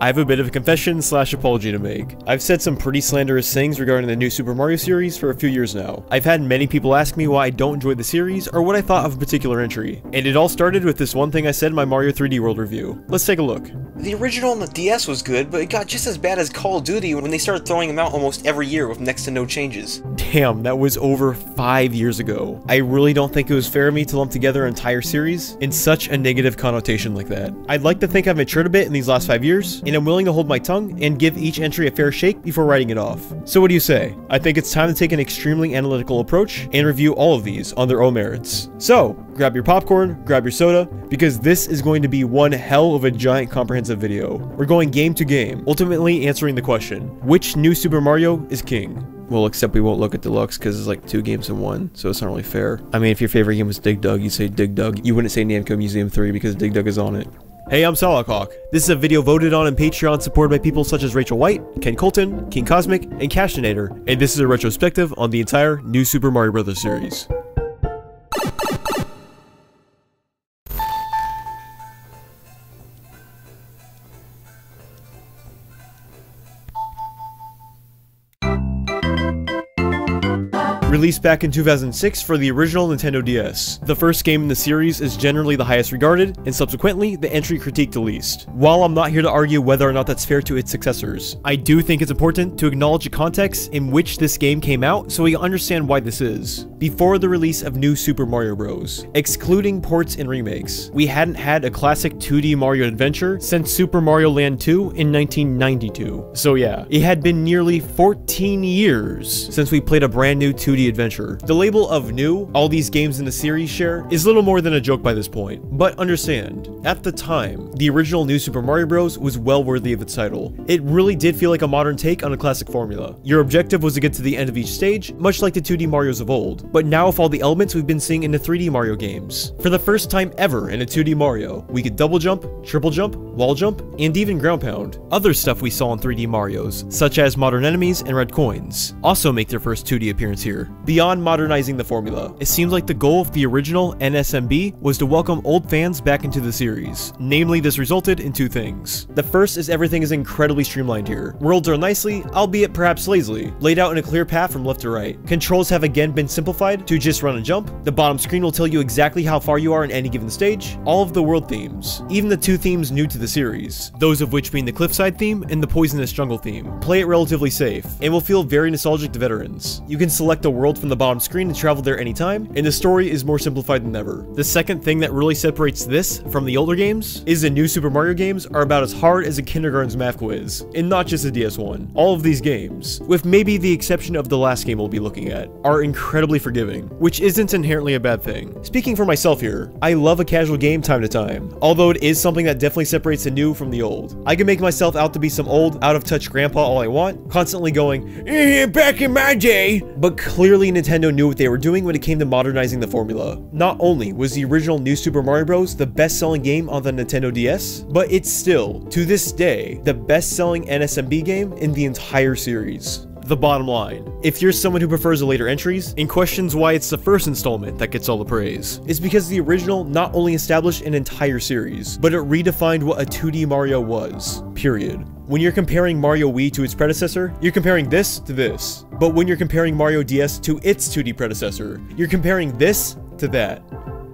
I have a bit of a confession slash apology to make. I've said some pretty slanderous things regarding the new Super Mario series for a few years now. I've had many people ask me why I don't enjoy the series or what I thought of a particular entry. And it all started with this one thing I said in my Mario 3D World review. Let's take a look. The original on the DS was good, but it got just as bad as Call of Duty when they started throwing them out almost every year with next to no changes. Damn, that was over five years ago. I really don't think it was fair of me to lump together an entire series in such a negative connotation like that. I'd like to think I've matured a bit in these last five years, and I'm willing to hold my tongue and give each entry a fair shake before writing it off. So what do you say? I think it's time to take an extremely analytical approach and review all of these on their own merits. So, grab your popcorn, grab your soda, because this is going to be one hell of a giant comprehensive video. We're going game to game, ultimately answering the question, which new Super Mario is king? Well, except we won't look at Deluxe because it's like two games in one, so it's not really fair. I mean, if your favorite game was Dig Dug, you'd say Dig Dug. You wouldn't say Namco Museum 3 because Dig Dug is on it. Hey, I'm SilokHawk. This is a video voted on in Patreon supported by people such as Rachel White, Ken Colton, King Cosmic, and Cashinator, and this is a retrospective on the entire new Super Mario Bros. series. Released back in 2006 for the original Nintendo DS. The first game in the series is generally the highest regarded, and subsequently, the entry critiqued the least. While I'm not here to argue whether or not that's fair to its successors, I do think it's important to acknowledge the context in which this game came out so we understand why this is. Before the release of New Super Mario Bros., excluding ports and remakes, we hadn't had a classic 2D Mario adventure since Super Mario Land 2 in 1992. So yeah, it had been nearly 14 years since we played a brand new 2D adventure. The label of new all these games in the series share is little more than a joke by this point, but understand, at the time, the original New Super Mario Bros. was well worthy of its title. It really did feel like a modern take on a classic formula. Your objective was to get to the end of each stage, much like the 2D Marios of old, but now with all the elements we've been seeing in the 3D Mario games. For the first time ever in a 2D Mario, we could double jump, triple jump, wall jump, and even ground pound. Other stuff we saw in 3D Marios, such as modern enemies and red coins, also make their first 2D appearance here. Beyond modernizing the formula, it seems like the goal of the original NSMB was to welcome old fans back into the series. Namely, this resulted in two things. The first is everything is incredibly streamlined here. Worlds are nicely, albeit perhaps lazily, laid out in a clear path from left to right. Controls have again been simplified to just run and jump. The bottom screen will tell you exactly how far you are in any given stage. All of the world themes, even the two themes new to the series, those of which being the cliffside theme and the poisonous jungle theme, play it relatively safe, and will feel very nostalgic to veterans. You can select a world from the bottom screen and travel there anytime, and the story is more simplified than ever. The second thing that really separates this from the older games is the new Super Mario games are about as hard as a kindergarten's math quiz, and not just the DS one. All of these games, with maybe the exception of the last game we'll be looking at, are incredibly forgiving, which isn't inherently a bad thing. Speaking for myself here, I love a casual game time to time, although it is something that definitely separates the new from the old. I can make myself out to be some old, out-of-touch grandpa all I want, constantly going, eh, back in my day, but clearly Nintendo knew what they were doing when it came to modernizing the formula. Not only was the original New Super Mario Bros. the best-selling game on the Nintendo DS, but it's still, to this day, the best-selling NSMB game in the entire series the bottom line. If you're someone who prefers the later entries and questions why it's the first installment that gets all the praise, it's because the original not only established an entire series, but it redefined what a 2D Mario was, period. When you're comparing Mario Wii to its predecessor, you're comparing this to this. But when you're comparing Mario DS to its 2D predecessor, you're comparing this to that.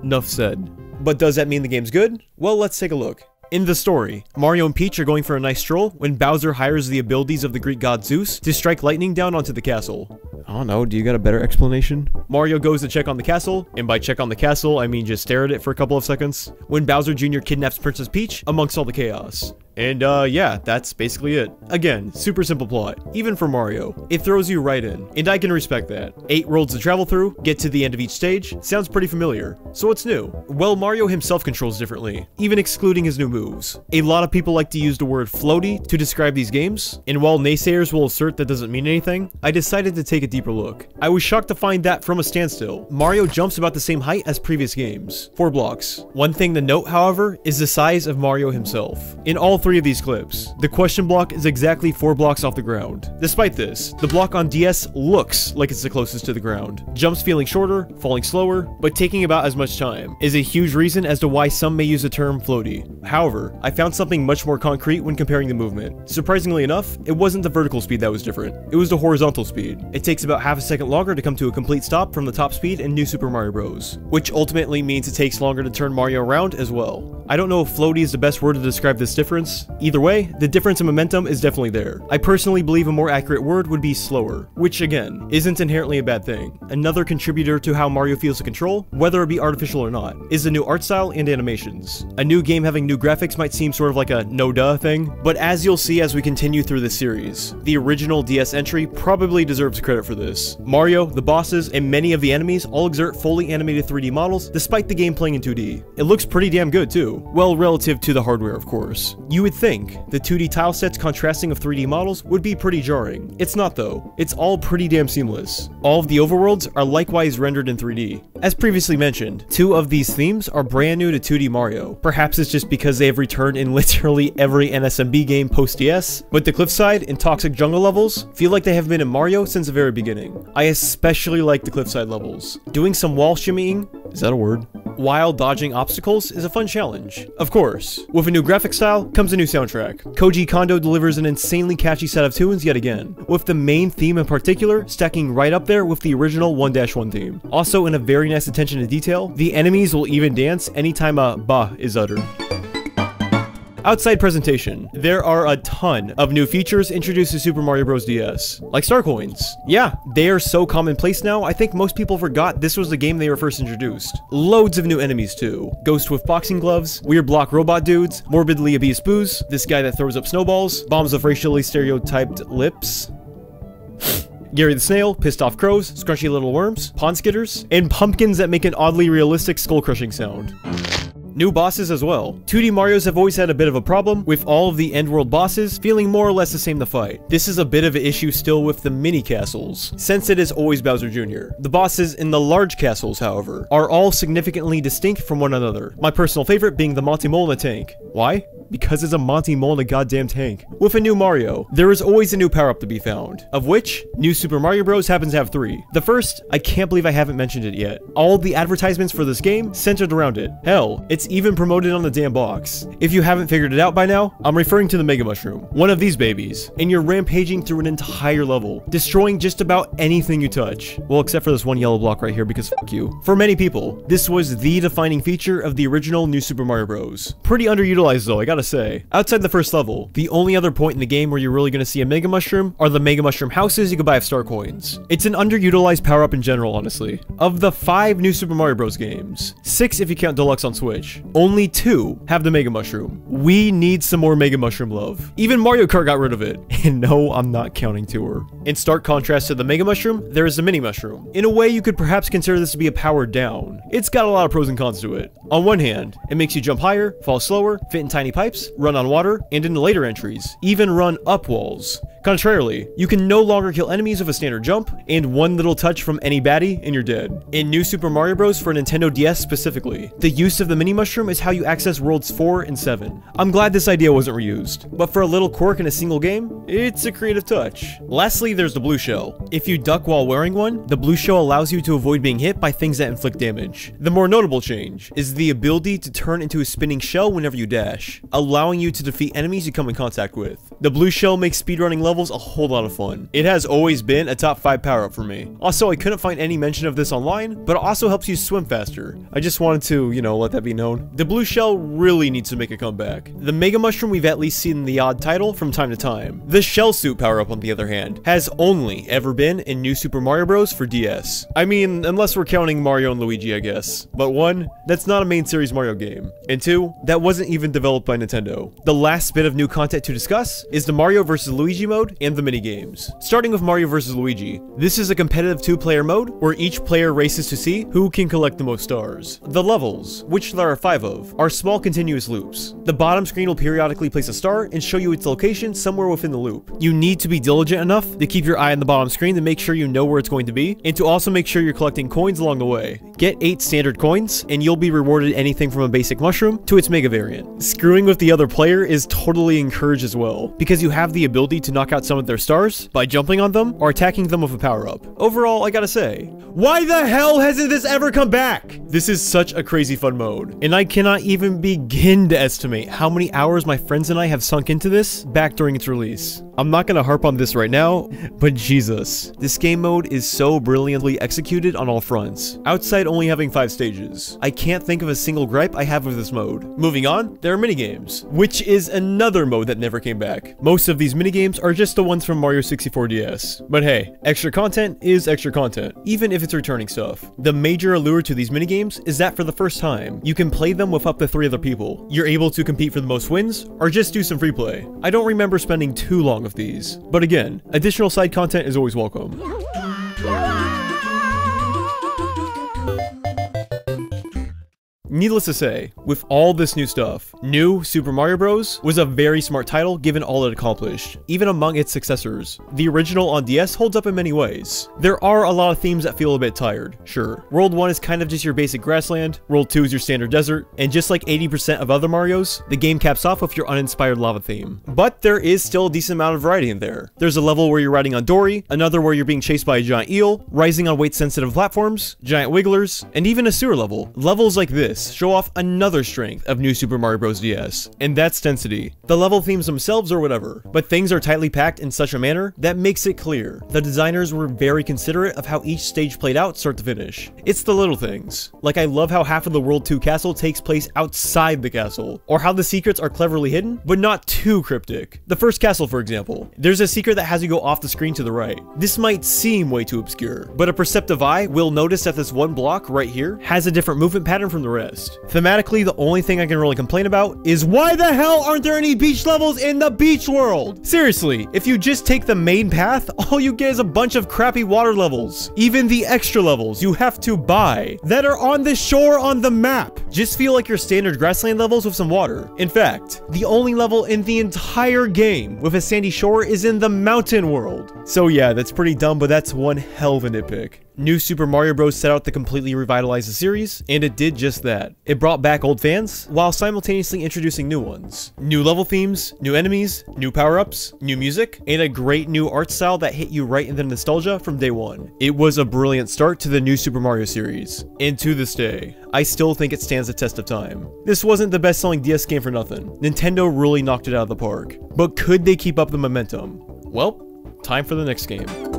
Enough said. But does that mean the game's good? Well, let's take a look. In the story, Mario and Peach are going for a nice stroll when Bowser hires the abilities of the Greek god Zeus to strike lightning down onto the castle. I don't know, do you got a better explanation? Mario goes to check on the castle, and by check on the castle, I mean just stare at it for a couple of seconds, when Bowser Jr. kidnaps Princess Peach amongst all the chaos. And uh, yeah, that's basically it. Again, super simple plot, even for Mario. It throws you right in, and I can respect that. Eight worlds to travel through, get to the end of each stage, sounds pretty familiar. So what's new? Well, Mario himself controls differently, even excluding his new moves. A lot of people like to use the word floaty to describe these games, and while naysayers will assert that doesn't mean anything, I decided to take a deeper look. I was shocked to find that from a standstill, Mario jumps about the same height as previous games, 4 blocks. One thing to note, however, is the size of Mario himself. In all three of these clips, the question block is exactly 4 blocks off the ground. Despite this, the block on DS looks like it's the closest to the ground. Jumps feeling shorter, falling slower, but taking about as much time, is a huge reason as to why some may use the term floaty. However, I found something much more concrete when comparing the movement. Surprisingly enough, it wasn't the vertical speed that was different, it was the horizontal speed. It takes about half a second longer to come to a complete stop from the top speed in New Super Mario Bros., which ultimately means it takes longer to turn Mario around as well. I don't know if floaty is the best word to describe this difference. Either way, the difference in momentum is definitely there. I personally believe a more accurate word would be slower, which again, isn't inherently a bad thing. Another contributor to how Mario feels to control, whether it be artificial or not, is the new art style and animations. A new game having new graphics might seem sort of like a no-duh thing, but as you'll see as we continue through the series, the original DS entry probably deserves credit for this. Mario, the bosses, and many of the enemies all exert fully animated 3D models despite the game playing in 2D. It looks pretty damn good too. Well, relative to the hardware, of course. You would think the 2D tile sets contrasting of 3D models would be pretty jarring. It's not though. It's all pretty damn seamless. All of the overworlds are likewise rendered in 3D. As previously mentioned, two of these themes are brand new to 2D Mario. Perhaps it's just because they have returned in literally every NSMB game post-DS, but the cliffside and toxic jungle levels feel like they have been in Mario since the very beginning. I especially like the cliffside levels. Doing some wall shimmying, is that a word? While dodging obstacles is a fun challenge. Of course, with a new graphic style comes a new soundtrack. Koji Kondo delivers an insanely catchy set of tunes yet again, with the main theme in particular stacking right up there with the original 1-1 theme. Also in a very nice attention to detail, the enemies will even dance anytime a ba is uttered. Outside presentation, there are a ton of new features introduced to Super Mario Bros. DS, like star coins. Yeah, they are so commonplace now, I think most people forgot this was the game they were first introduced. Loads of new enemies too. Ghost with boxing gloves, weird block robot dudes, morbidly obese boos, this guy that throws up snowballs, bombs of racially stereotyped lips, Gary the Snail, pissed off crows, scrunchy little worms, pond skitters, and pumpkins that make an oddly realistic skull crushing sound. New bosses as well. 2D Marios have always had a bit of a problem, with all of the end world bosses feeling more or less the same to fight. This is a bit of an issue still with the mini castles, since it is always Bowser Jr. The bosses in the large castles, however, are all significantly distinct from one another, my personal favorite being the Monty Mole in a tank. Why? Because it's a Monty Mole in a goddamn tank. With a new Mario, there is always a new power-up to be found, of which, New Super Mario Bros. happens to have three. The first, I can't believe I haven't mentioned it yet. All the advertisements for this game centered around it. Hell, it's even promoted on the damn box. If you haven't figured it out by now, I'm referring to the Mega Mushroom, one of these babies, and you're rampaging through an entire level, destroying just about anything you touch. Well, except for this one yellow block right here because fuck you. For many people, this was the defining feature of the original New Super Mario Bros. Pretty underutilized though, I gotta say. Outside the first level, the only other point in the game where you're really gonna see a Mega Mushroom are the Mega Mushroom houses you can buy with star coins. It's an underutilized power-up in general, honestly. Of the five new Super Mario Bros. games, six if you count Deluxe on Switch, only two have the Mega Mushroom. We need some more Mega Mushroom love. Even Mario Kart got rid of it. And no, I'm not counting Tour. In stark contrast to the Mega Mushroom, there is the Mini Mushroom. In a way, you could perhaps consider this to be a powered down. It's got a lot of pros and cons to it. On one hand, it makes you jump higher, fall slower, fit in tiny pipes, run on water, and in later entries, even run up walls. Contrarily, you can no longer kill enemies with a standard jump, and one little touch from any baddie and you're dead. In New Super Mario Bros. for Nintendo DS specifically, the use of the Mini Mushroom is how you access Worlds 4 and 7. I'm glad this idea wasn't reused, but for a little quirk in a single game, it's a creative touch. Lastly, there's the Blue Shell. If you duck while wearing one, the Blue Shell allows you to avoid being hit by things that inflict damage. The more notable change is the ability to turn into a spinning shell whenever you dash, allowing you to defeat enemies you come in contact with. The Blue Shell makes speedrunning levels a whole lot of fun. It has always been a top 5 power up for me. Also, I couldn't find any mention of this online, but it also helps you swim faster. I just wanted to, you know, let that be known. The Blue Shell really needs to make a comeback. The Mega Mushroom we've at least seen in the odd title from time to time. The Shell Suit power up on the other hand, has only ever been in New Super Mario Bros. for DS. I mean, unless we're counting Mario and Luigi, I guess. But one, that's not a main series Mario game. And two, that wasn't even developed by Nintendo. The last bit of new content to discuss is the Mario vs. Luigi mode and the minigames. Starting with Mario vs. Luigi. This is a competitive two-player mode where each player races to see who can collect the most stars. The levels, which there are five of, are small continuous loops. The bottom screen will periodically place a star and show you its location somewhere within the loop. You need to be diligent enough to keep your eye on the bottom screen to make sure you know where it's going to be, and to also make sure you're collecting coins along the way. Get 8 standard coins, and you'll be rewarded anything from a basic mushroom to its mega variant. Screwing with the other player is totally encouraged as well, because you have the ability to knock out some of their stars by jumping on them or attacking them with a power-up. Overall, I gotta say, why the hell hasn't this ever come back? This is such a crazy fun mode, and I cannot even begin to estimate how many hours my friends and I have sunk into this back during its release. I'm not gonna harp on this right now, but Jesus. This game mode is so brilliantly executed on all fronts, outside only having 5 stages. I can't think of a single gripe I have with this mode. Moving on, there are minigames, which is another mode that never came back. Most of these minigames are just the ones from Mario 64 DS. But hey, extra content is extra content, even if it's returning stuff. The major allure to these minigames is that for the first time, you can play them with up to 3 other people. You're able to compete for the most wins, or just do some free play. I don't remember spending too long with these. But again, additional side content is always welcome. Needless to say, with all this new stuff, New Super Mario Bros. was a very smart title given all it accomplished, even among its successors. The original on DS holds up in many ways. There are a lot of themes that feel a bit tired, sure. World 1 is kind of just your basic grassland, World 2 is your standard desert, and just like 80% of other Marios, the game caps off with your uninspired lava theme. But there is still a decent amount of variety in there. There's a level where you're riding on Dorrie, another where you're being chased by a giant eel, rising on weight-sensitive platforms, giant wigglers, and even a sewer level. Levels like this show off another strength of New Super Mario Bros. DS, and that's density. The level themes themselves are whatever, but things are tightly packed in such a manner that makes it clear. The designers were very considerate of how each stage played out start to finish. It's the little things. Like I love how half of the World 2 castle takes place outside the castle, or how the secrets are cleverly hidden, but not too cryptic. The first castle, for example. There's a secret that has you go off the screen to the right. This might seem way too obscure, but a perceptive eye will notice that this one block right here has a different movement pattern from the rest. Thematically, the only thing I can really complain about is why the hell aren't there any beach levels in the beach world? Seriously, if you just take the main path, all you get is a bunch of crappy water levels. Even the extra levels you have to buy that are on the shore on the map just feel like your standard grassland levels with some water. In fact, the only level in the entire game with a sandy shore is in the mountain world. So yeah, that's pretty dumb, but that's one hell of a nitpick. New Super Mario Bros. set out to completely revitalize the series, and it did just that. It brought back old fans, while simultaneously introducing new ones. New level themes, new enemies, new power-ups, new music, and a great new art style that hit you right in the nostalgia from day one. It was a brilliant start to the new Super Mario series, and to this day, I still think it stands the test of time. This wasn't the best-selling DS game for nothing. Nintendo really knocked it out of the park. But could they keep up the momentum? Well, time for the next game.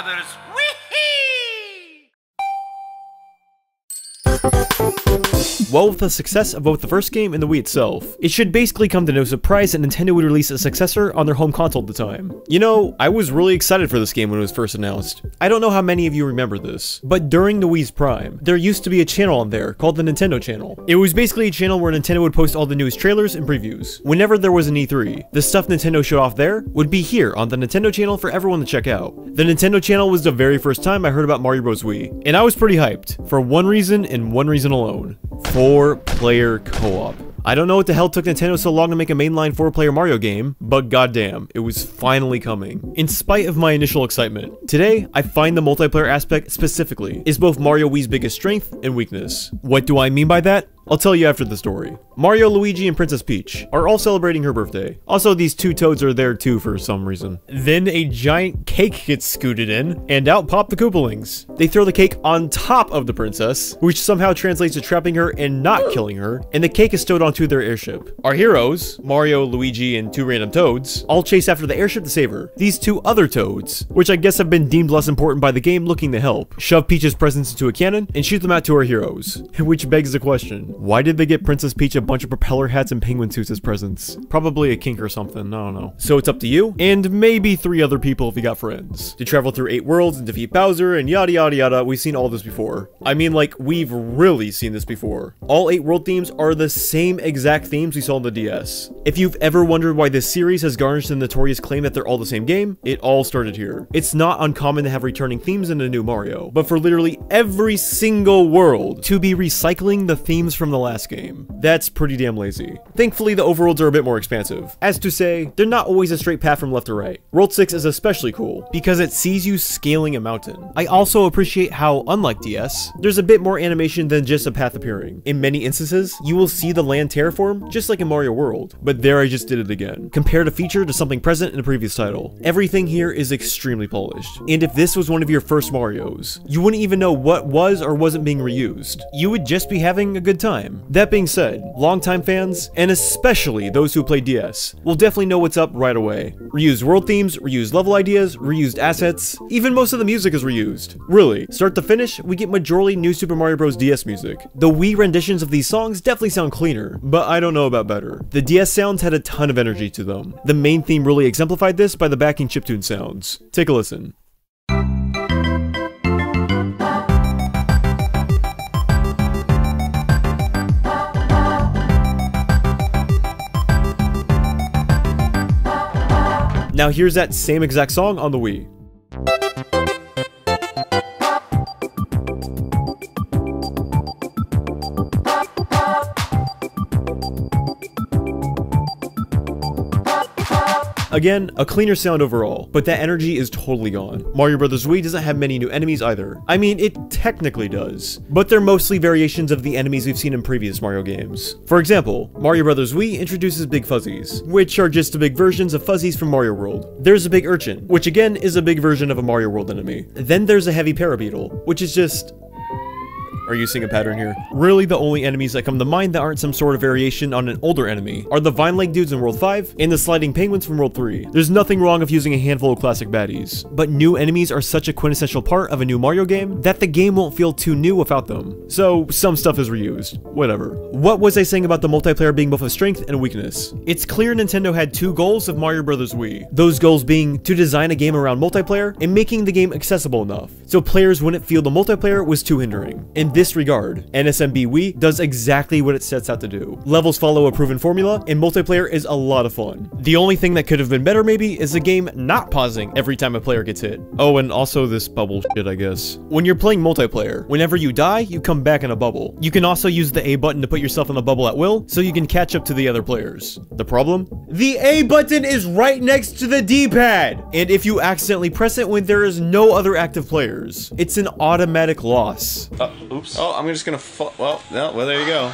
Mario Well, with the success of both the first game and the Wii itself, it should basically come to no surprise that Nintendo would release a successor on their home console at the time. You know, I was really excited for this game when it was first announced. I don't know how many of you remember this, but during the Wii's prime, there used to be a channel on there called the Nintendo Channel. It was basically a channel where Nintendo would post all the newest trailers and previews. Whenever there was an E3, the stuff Nintendo showed off there would be here on the Nintendo Channel for everyone to check out. The Nintendo Channel was the very first time I heard about Mario Bros. Wii, and I was pretty hyped, for one reason and one reason alone. Four player co-op. I don't know what the hell took Nintendo so long to make a mainline 4-player Mario game, but goddamn, it was finally coming. In spite of my initial excitement, today, I find the multiplayer aspect specifically is both Mario Wii's biggest strength and weakness. What do I mean by that? I'll tell you after the story. Mario, Luigi, and Princess Peach are all celebrating her birthday. Also, these two toads are there too for some reason. Then a giant cake gets scooted in, and out pop the Koopalings. They throw the cake on top of the princess, which somehow translates to trapping her and not killing her, and the cake is stowed onto their airship. Our heroes, Mario, Luigi, and two random toads, all chase after the airship to save her. These two other toads, which I guess have been deemed less important by the game looking to help, shove Peach's presents into a cannon and shoot them out to our heroes. Which begs the question, Why did they get Princess Peach a bunch of propeller hats and penguin suits as presents? Probably a kink or something, I don't know. So it's up to you, and maybe three other people if you got friends. To travel through eight worlds and defeat Bowser and yada yada yada, we've seen all this before. I mean like, we've really seen this before. All eight world themes are the same exact themes we saw on the DS. If you've ever wondered why this series has garnished the notorious claim that they're all the same game, it all started here. It's not uncommon to have returning themes in a new Mario, but for literally every single world to be recycling the themes from the last game. That's pretty damn lazy. Thankfully, the overworlds are a bit more expansive. As to say, they're not always a straight path from left to right. World 6 is especially cool, because it sees you scaling a mountain. I also appreciate how, unlike DS, there's a bit more animation than just a path appearing. In many instances, you will see the land terraform, just like in Mario World, but there I just did it again. Compared a feature to something present in a previous title. Everything here is extremely polished, and if this was one of your first Marios, you wouldn't even know what was or wasn't being reused. You would just be having a good time. That being said, longtime fans, and especially those who play DS, will definitely know what's up right away. Reused world themes, reused level ideas, reused assets, even most of the music is reused. Really, start to finish, we get majorly new Super Mario Bros. DS music. The Wii renditions of these songs definitely sound cleaner, but I don't know about better. The DS sounds had a ton of energy to them. The main theme really exemplified this by the backing chiptune sounds. Take a listen. Now here's that same exact song on the Wii. Again, a cleaner sound overall, but that energy is totally gone. Mario Bros. Wii doesn't have many new enemies either. I mean, it technically does, but they're mostly variations of the enemies we've seen in previous Mario games. For example, Mario Bros. Wii introduces Big Fuzzies, which are just the big versions of Fuzzies from Mario World. There's a Big Urchin, which again is a big version of a Mario World enemy. Then there's a Heavy Parabeetle, which is just are you seeing a pattern here? Really, the only enemies that come to mind that aren't some sort of variation on an older enemy are the Vine Leg dudes in World 5 and the Sliding Penguins from World 3. There's nothing wrong with using a handful of classic baddies, but new enemies are such a quintessential part of a new Mario game that the game won't feel too new without them. So, some stuff is reused. Whatever. What was I saying about the multiplayer being both a strength and a weakness? It's clear Nintendo had two goals of Mario Bros. Wii. Those goals being to design a game around multiplayer and making the game accessible enough, so players wouldn't feel the multiplayer was too hindering. In this regard, NSMB Wii does exactly what it sets out to do. Levels follow a proven formula, and multiplayer is a lot of fun. The only thing that could have been better maybe is the game not pausing every time a player gets hit. Oh, and also this bubble shit, I guess. When you're playing multiplayer, whenever you die, you come back in a bubble. You can also use the A button to put yourself in the bubble at will, so you can catch up to the other players. The problem? The A button is right next to the D-pad! And if you accidentally press it when there is no other active players, it's an automatic loss. Uh, oops. Oh, I'm just gonna. Well, no, well, there you go.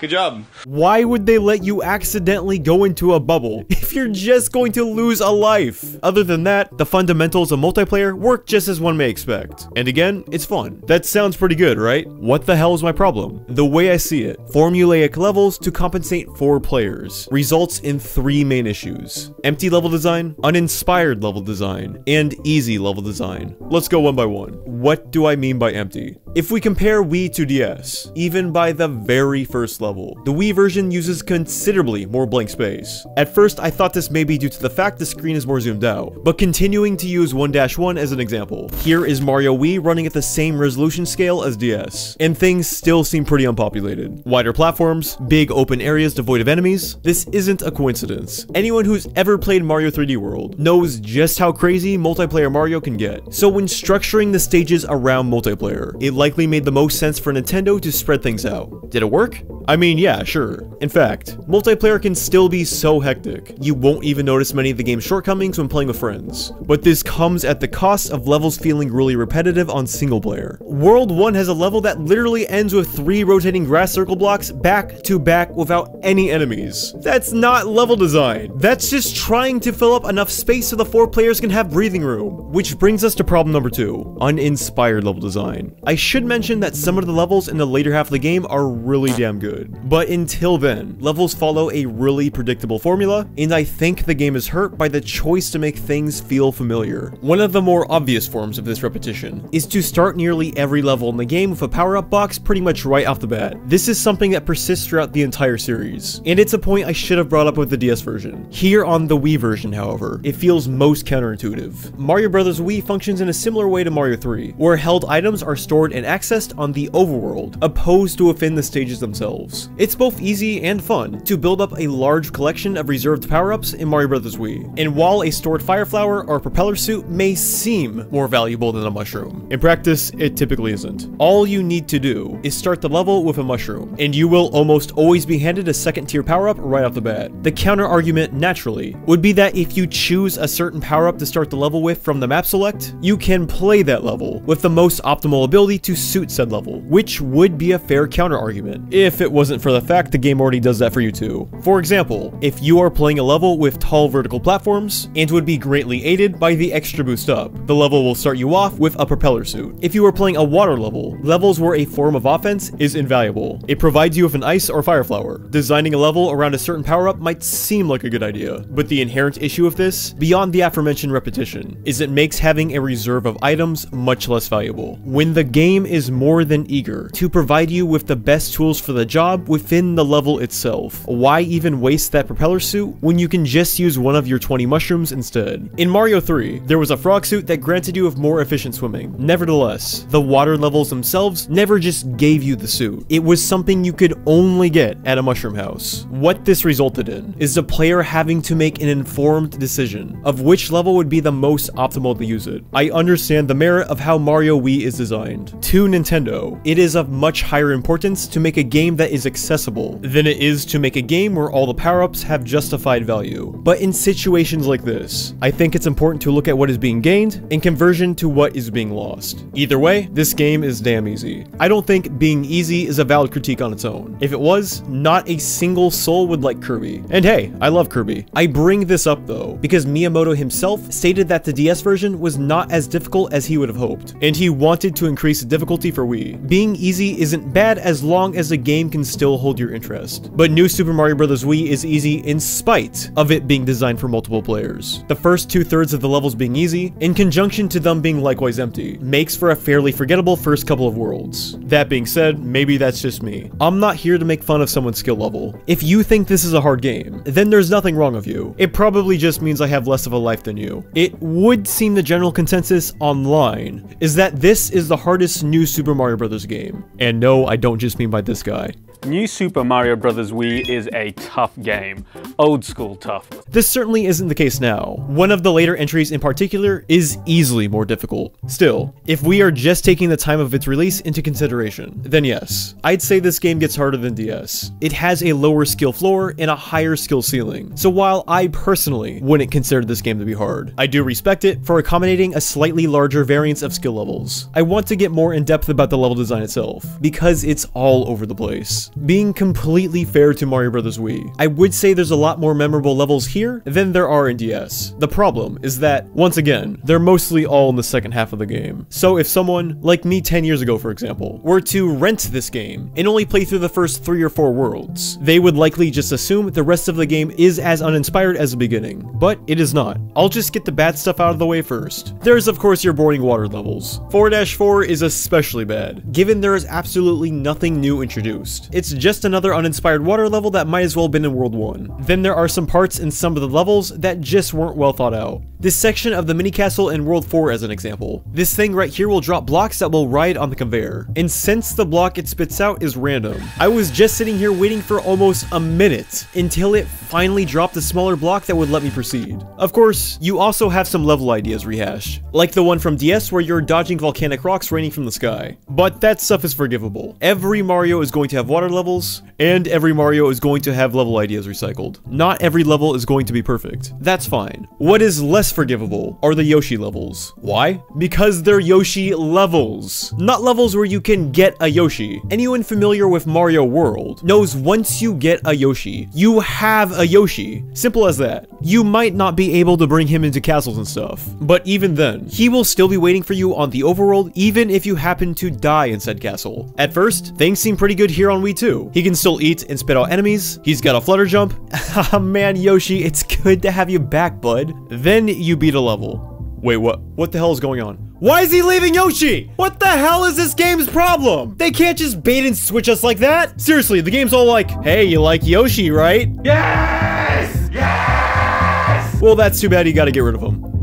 Good job. Why would they let you accidentally go into a bubble if you're just going to lose a life? Other than that, the fundamentals of multiplayer work just as one may expect. And again, it's fun. That sounds pretty good, right? What the hell is my problem? The way I see it, formulaic levels to compensate for players results in three main issues. Empty level design, uninspired level design, and easy level design. Let's go one by one. What do I mean by empty? If we compare Wii to DS, even by the very first level, the Wii version uses considerably more blank space. At first, I thought this may be due to the fact the screen is more zoomed out, but continuing to use 1-1 as an example, here is Mario Wii running at the same resolution scale as DS, and things still seem pretty unpopulated. Wider platforms, big open areas devoid of enemies, this isn't a coincidence. Anyone who's ever played Mario 3D World knows just how crazy multiplayer Mario can get. So when structuring the stages around multiplayer, it likely made the most sense for Nintendo to spread things out. Did it work? I mean, yeah, sure. In fact, multiplayer can still be so hectic, you won't even notice many of the game's shortcomings when playing with friends. But this comes at the cost of levels feeling really repetitive on single player. World 1 has a level that literally ends with three rotating grass circle blocks back to back without any enemies. That's not level design. That's just trying to fill up enough space so the four players can have breathing room. Which brings us to problem number two, uninspired level design. I should mention that some of the levels in the later half of the game are really damn good. But until then, levels follow a really predictable formula, and I think the game is hurt by the choice to make things feel familiar. One of the more obvious forms of this repetition is to start nearly every level in the game with a power-up box pretty much right off the bat. This is something that persists throughout the entire series, and it's a point I should have brought up with the DS version. Here on the Wii version, however, it feels most counterintuitive. Mario Bros. Wii functions in a similar way to Mario 3, where held items are stored and accessed on the overworld, opposed to within the stages themselves. It's both easy and fun to build up a large collection of reserved power-ups in Mario Bros. Wii, and while a stored fire flower or propeller suit may seem more valuable than a mushroom, in practice, it typically isn't. All you need to do is start the level with a mushroom, and you will almost always be handed a second tier power-up right off the bat. The counter argument, naturally, would be that if you choose a certain power-up to start the level with from the map select, you can play that level with the most optimal ability to suit said level, which would be a fair counter argument, if it wasn't for the fact the game already does that for you too. For example, if you are playing a level with tall vertical platforms, and would be greatly aided by the extra boost up, the level will start you off with a propeller suit. If you are playing a water level, levels where a form of offense is invaluable. It provides you with an ice or fire flower. Designing a level around a certain power-up might seem like a good idea, but the inherent issue of this, beyond the aforementioned repetition, is it makes having a reserve of items much less valuable. When the game is more than eager to provide you with the best tools for the job within the level itself, why even waste that propeller suit when you can just use one of your 20 mushrooms instead? In Mario 3, there was a frog suit that granted you of more efficient swimming. Nevertheless, the water levels themselves never just gave you the suit. It was something you could only get at a mushroom house. What this resulted in is the player having to make an informed decision of which level would be the most optimal to use it. I understand the merit of how Mario Wii is designed. To Nintendo, it is of much higher importance to make a game that is accessible than it is to make a game where all the power-ups have justified value. But in situations like this, I think it's important to look at what is being gained in conversion to what is being lost. Either way, this game is damn easy. I don't think being easy is a valid critique on its own. If it was, not a single soul would like Kirby. And hey, I love Kirby. I bring this up though, because Miyamoto himself stated that the DS version was not as difficult as he would have hoped, and he wanted to increase the difficulty for Wii. Being easy isn't bad as long as the game can still hold your interest. But New Super Mario Bros. Wii is easy in spite of it being designed for multiple players. The first two thirds of the levels being easy, in conjunction to them being likewise empty, makes for a fairly forgettable first couple of worlds. That being said, maybe that's just me. I'm not here to make fun of someone's skill level. If you think this is a hard game, then there's nothing wrong with you. It probably just means I have less of a life than you. It would seem the general consensus online is that this is the hardest new Super Mario Bros. game. And no, I don't just mean by this guy. New Super Mario Bros. Wii is a tough game. Old school tough. This certainly isn't the case now. One of the later entries in particular is easily more difficult. Still, if we are just taking the time of its release into consideration, then yes, I'd say this game gets harder than DS. It has a lower skill floor and a higher skill ceiling, so while I personally wouldn't consider this game to be hard, I do respect it for accommodating a slightly larger variance of skill levels. I want to get more in depth about the level design itself, because it's all over the place. Being completely fair to Mario Bros. Wii, I would say there's a lot more memorable levels here than there are in DS. The problem is that, once again, they're mostly all in the second half of the game. So if someone, like me 10 years ago for example, were to rent this game and only play through the first 3 or 4 worlds, they would likely just assume the rest of the game is as uninspired as the beginning. But it is not. I'll just get the bad stuff out of the way first. There's of course your boring water levels. 4-4 is especially bad, given there is absolutely nothing new introduced. It's just another uninspired water level that might as well have been in World 1. Then there are some parts in some of the levels that just weren't well thought out. This section of the mini castle in World 4 as an example. This thing right here will drop blocks that will ride on the conveyor. And since the block it spits out is random, I was just sitting here waiting for almost a minute until it finally dropped a smaller block that would let me proceed. Of course, you also have some level ideas rehashed, like the one from DS where you're dodging volcanic rocks raining from the sky. But that stuff is forgivable. Every Mario is going to have water levels, and every Mario is going to have level ideas recycled. Not every level is going to be perfect. That's fine. What is less forgivable are the Yoshi levels. Why? Because they're Yoshi levels. Not levels where you can get a Yoshi. Anyone familiar with Mario World knows once you get a Yoshi, you have a Yoshi. Simple as that. You might not be able to bring him into castles and stuff, but even then, he will still be waiting for you on the overworld even if you happen to die in said castle. At first, things seem pretty good here on Wii too. He can still eat and spit out enemies. He's got a flutter jump. Ah man, Yoshi, it's good to have you back, bud. Then you beat a level. Wait, what? What the hell is going on? Why is he leaving Yoshi? What the hell is this game's problem? They can't just bait and switch us like that. Seriously, the game's all like, hey, you like Yoshi, right? Yes! Yes! Well, that's too bad you gotta get rid of him.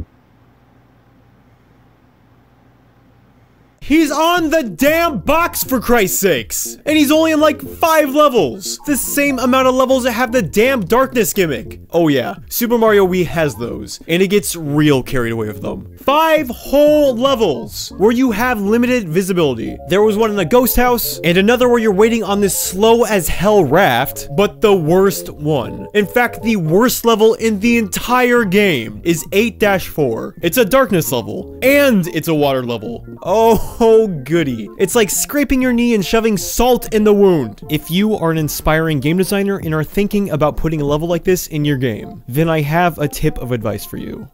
He's on the damn box for Christ's sakes! And he's only in like 5 levels! The same amount of levels that have the damn darkness gimmick! Oh yeah, Super Mario Wii has those, and it gets real carried away with them. 5 whole levels! Where you have limited visibility. There was one in the ghost house, and another where you're waiting on this slow as hell raft, but the worst one. In fact, the worst level in the entire game is 8-4. It's a darkness level, and it's a water level. Oh, Oh goody. It's like scraping your knee and shoving salt in the wound. If you are an inspiring game designer and are thinking about putting a level like this in your game, then I have a tip of advice for you.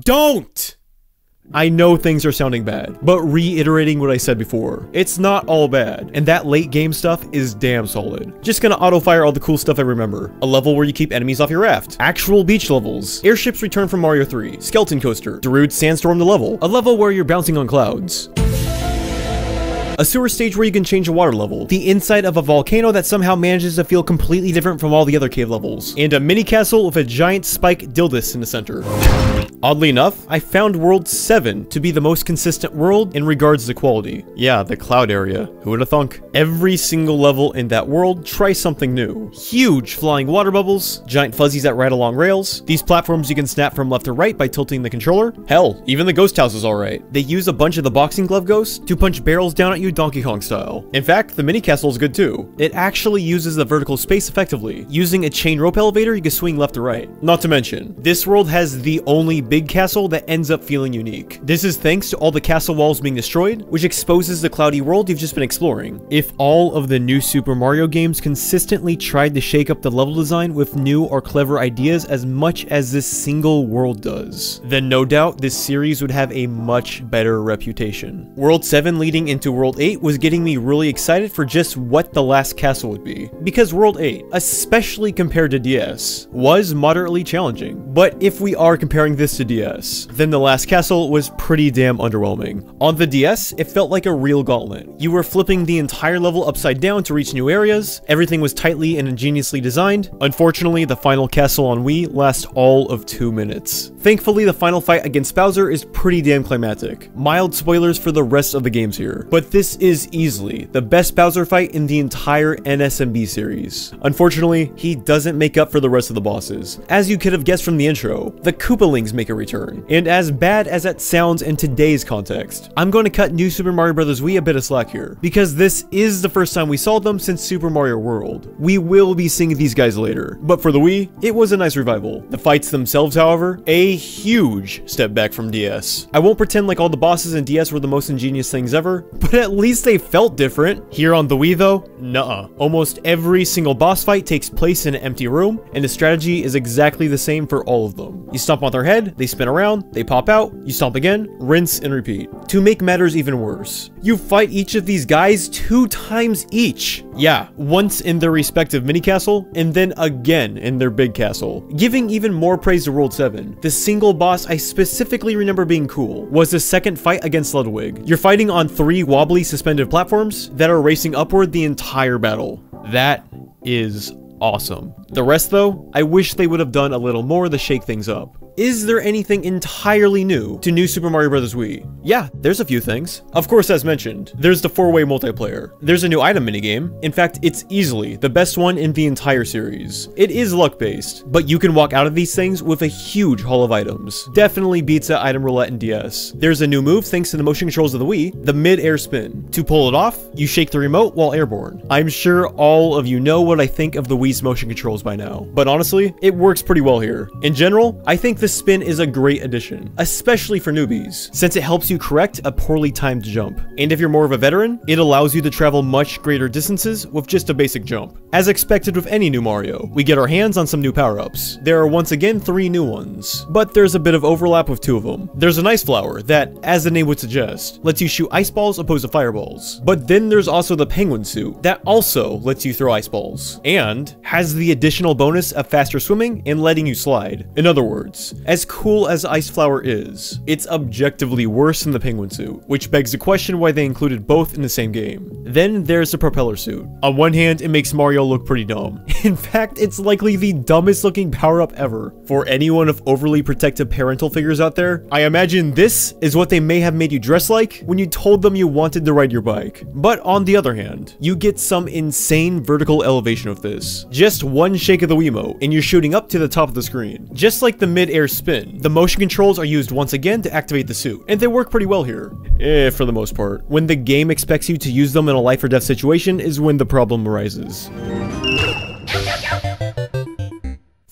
Don't! I know things are sounding bad, but reiterating what I said before, it's not all bad, and that late game stuff is damn solid. Just gonna auto-fire all the cool stuff I remember. A level where you keep enemies off your raft, actual beach levels, airships return from Mario 3, skeleton coaster, Darude sandstorm the level, a level where you're bouncing on clouds, a sewer stage where you can change the water level, the inside of a volcano that somehow manages to feel completely different from all the other cave levels, and a mini castle with a giant spike dildis in the center. Oddly enough, I found World 7 to be the most consistent world in regards to quality. Yeah, the cloud area. Who would have thunk? Every single level in that world tries something new. Huge flying water bubbles, giant fuzzies that ride along rails, these platforms you can snap from left to right by tilting the controller. Hell, even the ghost house is alright. They use a bunch of the boxing glove ghosts to punch barrels down at you Donkey Kong style. In fact, the mini castle is good too. It actually uses the vertical space effectively. Using a chain rope elevator, you can swing left to right. Not to mention, this world has the only big castle that ends up feeling unique. This is thanks to all the castle walls being destroyed, which exposes the cloudy world you've just been exploring. If all of the new Super Mario games consistently tried to shake up the level design with new or clever ideas as much as this single world does, then no doubt this series would have a much better reputation. World 7 leading into World 8 was getting me really excited for just what the last castle would be, because World 8, especially compared to DS, was moderately challenging. But if we are comparing this to DS, then the last castle was pretty damn underwhelming. On the DS, it felt like a real gauntlet. You were flipping the entire level upside down to reach new areas, everything was tightly and ingeniously designed. Unfortunately, the final castle on Wii lasts all of two minutes. Thankfully, the final fight against Bowser is pretty damn climactic. Mild spoilers for the rest of the games here, but this is easily the best Bowser fight in the entire NSMB series. Unfortunately, he doesn't make up for the rest of the bosses. As you could have guessed from the intro, the Koopalings make a return, and as bad as that sounds in today's context, I'm going to cut New Super Mario Bros. Wii a bit of slack here, because this is the first time we saw them since Super Mario World. We will be seeing these guys later, but for the Wii, it was a nice revival. The fights themselves, however, a huge step back from DS. I won't pretend like all the bosses in DS were the most ingenious things ever, but at least they felt different. Here on the Wii though, nuh-uh. Almost every single boss fight takes place in an empty room, and the strategy is exactly the same for all of them. You stomp on their head, they spin around, they pop out, you stomp again, rinse and repeat. To make matters even worse, you fight each of these guys two times each. Yeah, once in their respective mini castle, and then again in their big castle. Giving even more praise to World 7, the single boss I specifically remember being cool was the second fight against Ludwig. You're fighting on three wobbly suspended platforms that are racing upward the entire battle. That is awesome. The rest though, I wish they would have done a little more to shake things up. Is there anything entirely new to New Super Mario Bros. Wii? Yeah, there's a few things. Of course, as mentioned, there's the four-way multiplayer. There's a new item minigame. In fact, it's easily the best one in the entire series. It is luck-based, but you can walk out of these things with a huge haul of items. Definitely beats that item roulette in DS. There's a new move thanks to the motion controls of the Wii, the mid-air spin. To pull it off, you shake the remote while airborne. I'm sure all of you know what I think of the Wii's motion controls by now, but honestly, it works pretty well here. In general, I think this the spin is a great addition, especially for newbies, since it helps you correct a poorly timed jump. And if you're more of a veteran, it allows you to travel much greater distances with just a basic jump. As expected with any new Mario, we get our hands on some new power-ups. There are once again three new ones, but there's a bit of overlap with two of them. There's an ice flower that, as the name would suggest, lets you shoot ice balls opposed to fireballs. But then there's also the penguin suit that also lets you throw ice balls, and has the additional bonus of faster swimming and letting you slide. In other words, as cool as Ice Flower is, it's objectively worse than the penguin suit, which begs the question why they included both in the same game. Then there's the propeller suit. On one hand, it makes Mario look pretty dumb. In fact, it's likely the dumbest looking power-up ever. For anyone of overly protective parental figures out there, I imagine this is what they may have made you dress like when you told them you wanted to ride your bike. But on the other hand, you get some insane vertical elevation with this. Just one shake of the Wiimote, and you're shooting up to the top of the screen. Just like the mid-air spin, the motion controls are used once again to activate the suit, and they work pretty well here. Eh, for the most part. When the game expects you to use them in a life or death situation is when the problem arises.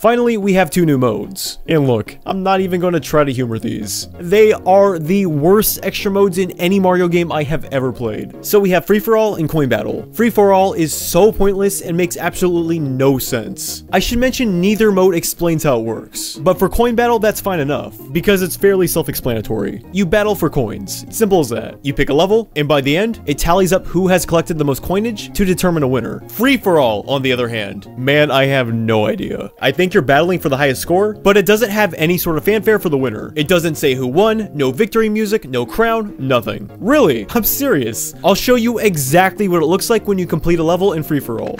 Finally, we have two new modes. And look, I'm not even going to try to humor these. They are the worst extra modes in any Mario game I have ever played. So we have Free For All and Coin Battle. Free For All is so pointless and makes absolutely no sense. I should mention neither mode explains how it works. But for Coin Battle, that's fine enough, because it's fairly self-explanatory. You battle for coins. Simple as that. You pick a level, and by the end, it tallies up who has collected the most coinage to determine a winner. Free For All, on the other hand, man, I have no idea. I think you're battling for the highest score, but it doesn't have any sort of fanfare for the winner. It doesn't say who won, no victory music, no crown, nothing. Really, I'm serious. I'll show you exactly what it looks like when you complete a level in free-for-all.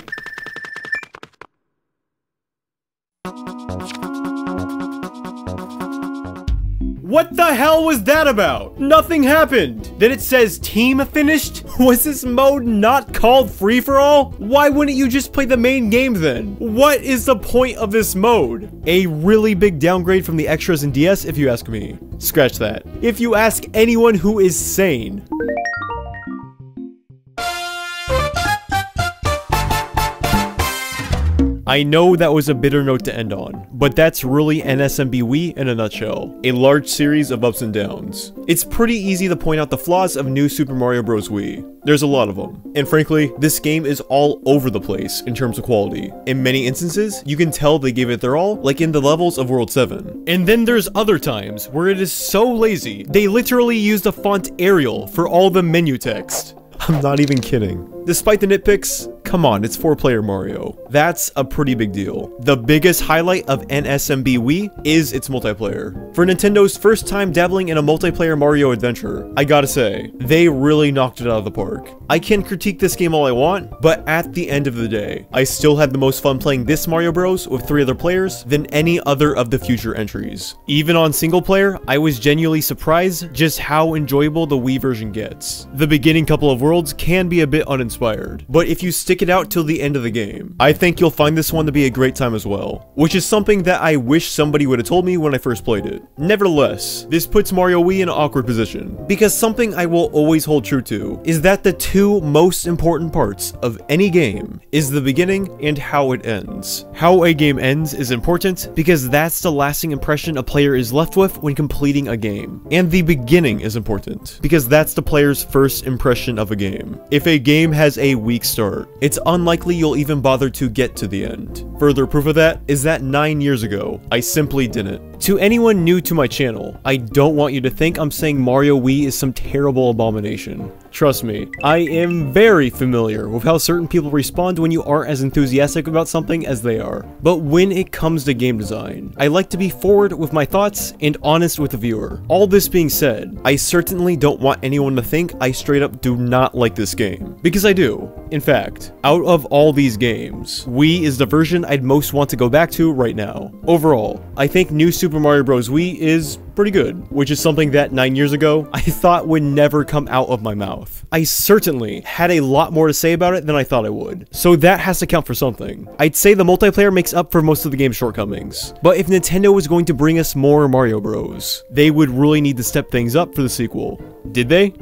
What the hell was that about? Nothing happened. Then it says team finished? Was this mode not called free for all? Why wouldn't you just play the main game then? What is the point of this mode? A really big downgrade from the extras in DS if you ask me. Scratch that. If you ask anyone who is sane. I know that was a bitter note to end on, but that's really NSMB Wii in a nutshell. A large series of ups and downs. It's pretty easy to point out the flaws of New Super Mario Bros. Wii. There's a lot of them. And frankly, this game is all over the place in terms of quality. In many instances, you can tell they gave it their all, like in the levels of World 7. And then there's other times where it is so lazy, they literally use the font Arial for all the menu text. I'm not even kidding. Despite the nitpicks, come on, it's 4-player Mario. That's a pretty big deal. The biggest highlight of NSMB Wii is its multiplayer. For Nintendo's first time dabbling in a multiplayer Mario adventure, I gotta say, they really knocked it out of the park. I can critique this game all I want, but at the end of the day, I still had the most fun playing this Mario Bros. with three other players than any other of the future entries. Even on single player, I was genuinely surprised just how enjoyable the Wii version gets. The beginning couple of worlds can be a bit uninspired inspired. But if you stick it out till the end of the game, I think you'll find this one to be a great time as well. Which is something that I wish somebody would have told me when I first played it. Nevertheless, this puts Mario Wii in an awkward position. Because something I will always hold true to is that the two most important parts of any game is the beginning and how it ends. How a game ends is important because that's the lasting impression a player is left with when completing a game. And the beginning is important because that's the player's first impression of a game. If a game has has a weak start, it's unlikely you'll even bother to get to the end. Further proof of that is that 9 years ago, I simply didn't. To anyone new to my channel, I don't want you to think I'm saying Mario Wii is some terrible abomination. Trust me, I am very familiar with how certain people respond when you aren't as enthusiastic about something as they are. But when it comes to game design, I like to be forward with my thoughts and honest with the viewer. All this being said, I certainly don't want anyone to think I straight up do not like this game. Because I do. In fact, out of all these games, Wii is the version I'd most want to go back to right now. Overall, I think New Super Mario Bros. Wii is pretty good, which is something that 9 years ago, I thought would never come out of my mouth. I certainly had a lot more to say about it than I thought I would, so that has to count for something. I'd say the multiplayer makes up for most of the game's shortcomings, but if Nintendo was going to bring us more Mario Bros, they would really need to step things up for the sequel. Did they?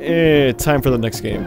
Eh, time for the next game.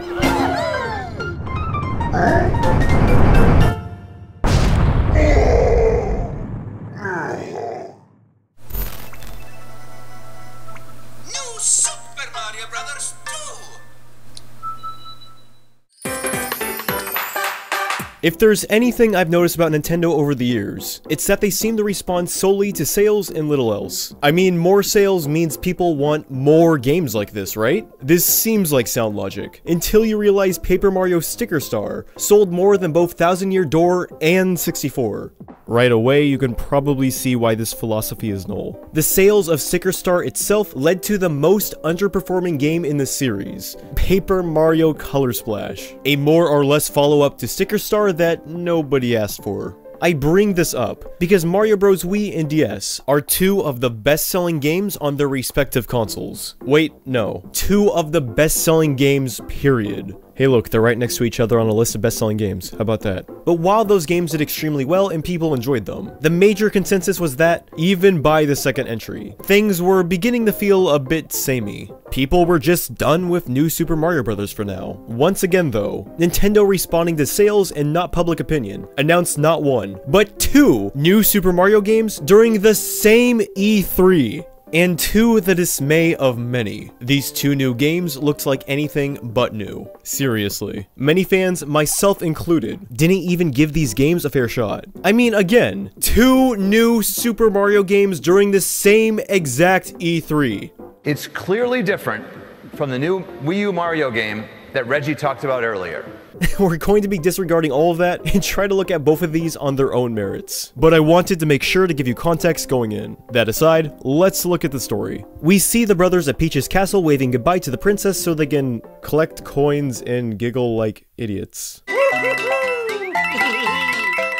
If there's anything I've noticed about Nintendo over the years, it's that they seem to respond solely to sales and little else. I mean, more sales means people want more games like this, right? This seems like sound logic, until you realize Paper Mario Sticker Star sold more than both Thousand Year Door and 64. Right away, you can probably see why this philosophy is null. The sales of Sticker Star itself led to the most underperforming game in the series, Paper Mario Color Splash, a more or less follow-up to Sticker Star that nobody asked for. I bring this up because Mario Bros. Wii and DS are two of the best-selling games on their respective consoles. Wait, no. Two of the best-selling games, period. Hey look, they're right next to each other on a list of best-selling games. How about that? But while those games did extremely well and people enjoyed them, the major consensus was that, even by the second entry, things were beginning to feel a bit samey. People were just done with New Super Mario Bros. for now. Once again though, Nintendo responding to sales and not public opinion, announced not one, but two new Super Mario games during the same E3 and to the dismay of many, these two new games looked like anything but new. Seriously. Many fans, myself included, didn't even give these games a fair shot. I mean, again, two new Super Mario games during the same exact E3. It's clearly different from the new Wii U Mario game that Reggie talked about earlier. We're going to be disregarding all of that and try to look at both of these on their own merits. But I wanted to make sure to give you context going in. That aside, let's look at the story. We see the brothers at Peach's castle waving goodbye to the princess so they can collect coins and giggle like idiots.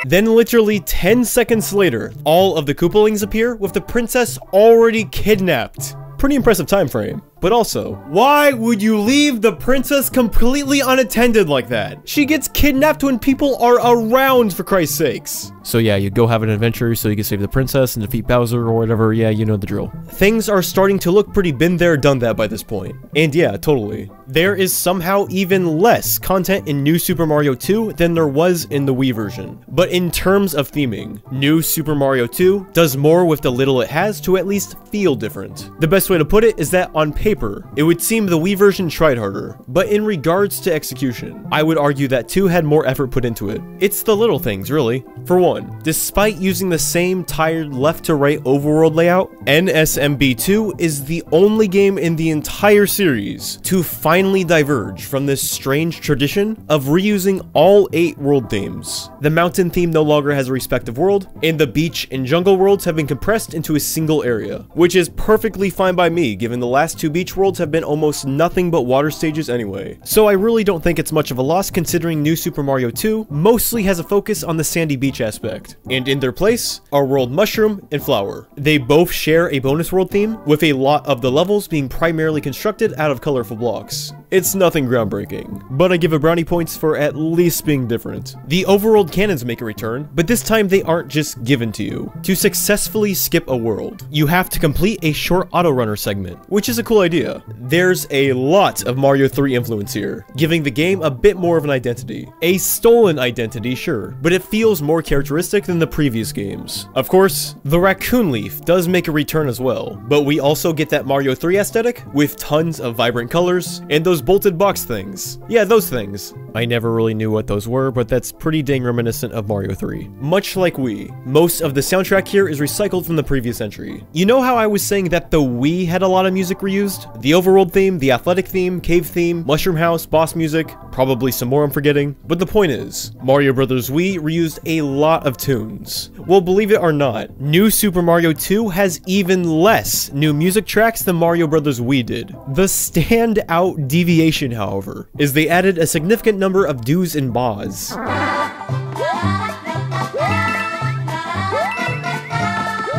Then literally 10 seconds later, all of the Koopalings appear with the princess already kidnapped. Pretty impressive time frame. But also, why would you leave the princess completely unattended like that? She gets kidnapped when people are around, for Christ's sakes. So yeah, you go have an adventure so you can save the princess and defeat Bowser or whatever, yeah, you know the drill. Things are starting to look pretty been there, done that by this point. And yeah, totally. There is somehow even less content in New Super Mario 2 than there was in the Wii version. But in terms of theming, New Super Mario 2 does more with the little it has to at least feel different. The best way to put it is that on paper, it would seem the Wii version tried harder, but in regards to execution, I would argue that 2 had more effort put into it. It's the little things, really. For one, despite using the same tired left to right overworld layout, NSMB2 is the only game in the entire series to finally diverge from this strange tradition of reusing all 8 world themes. The mountain theme no longer has a respective world, and the beach and jungle worlds have been compressed into a single area, which is perfectly fine by me given the last two beach worlds have been almost nothing but water stages anyway. So I really don't think it's much of a loss considering New Super Mario 2 mostly has a focus on the sandy beach aspect. And in their place are World Mushroom and Flower. They both share a bonus world theme, with a lot of the levels being primarily constructed out of colorful blocks. It's nothing groundbreaking, but I give it brownie points for at least being different. The overworld cannons make a return, but this time they aren't just given to you. To successfully skip a world, you have to complete a short auto runner segment, which is a cool idea. There's a lot of Mario 3 influence here, giving the game a bit more of an identity. A stolen identity, sure, but it feels more characteristic than the previous games. Of course, the Raccoon Leaf does make a return as well, but we also get that Mario 3 aesthetic with tons of vibrant colors and those bolted box things. Yeah, those things. I never really knew what those were, but that's pretty dang reminiscent of Mario 3. Much like Wii, most of the soundtrack here is recycled from the previous entry. You know how I was saying that the Wii had a lot of music reused? The overworld theme, the athletic theme, cave theme, mushroom house, boss music, probably some more I'm forgetting. But the point is, Mario Bros. Wii reused a lot of tunes. Well, believe it or not, New Super Mario 2 has even less new music tracks than Mario Bros. Wii did. The standout deviation, however, is they added a significant number of do's and bahs.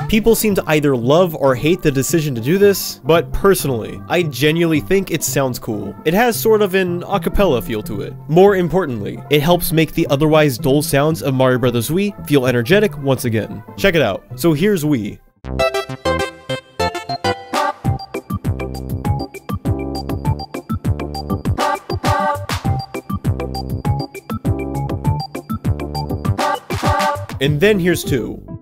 People seem to either love or hate the decision to do this, but personally, I genuinely think it sounds cool. It has sort of an acapella feel to it. More importantly, it helps make the otherwise dull sounds of Mario Bros. Wii feel energetic once again. Check it out. So here's Wii. And then here's two.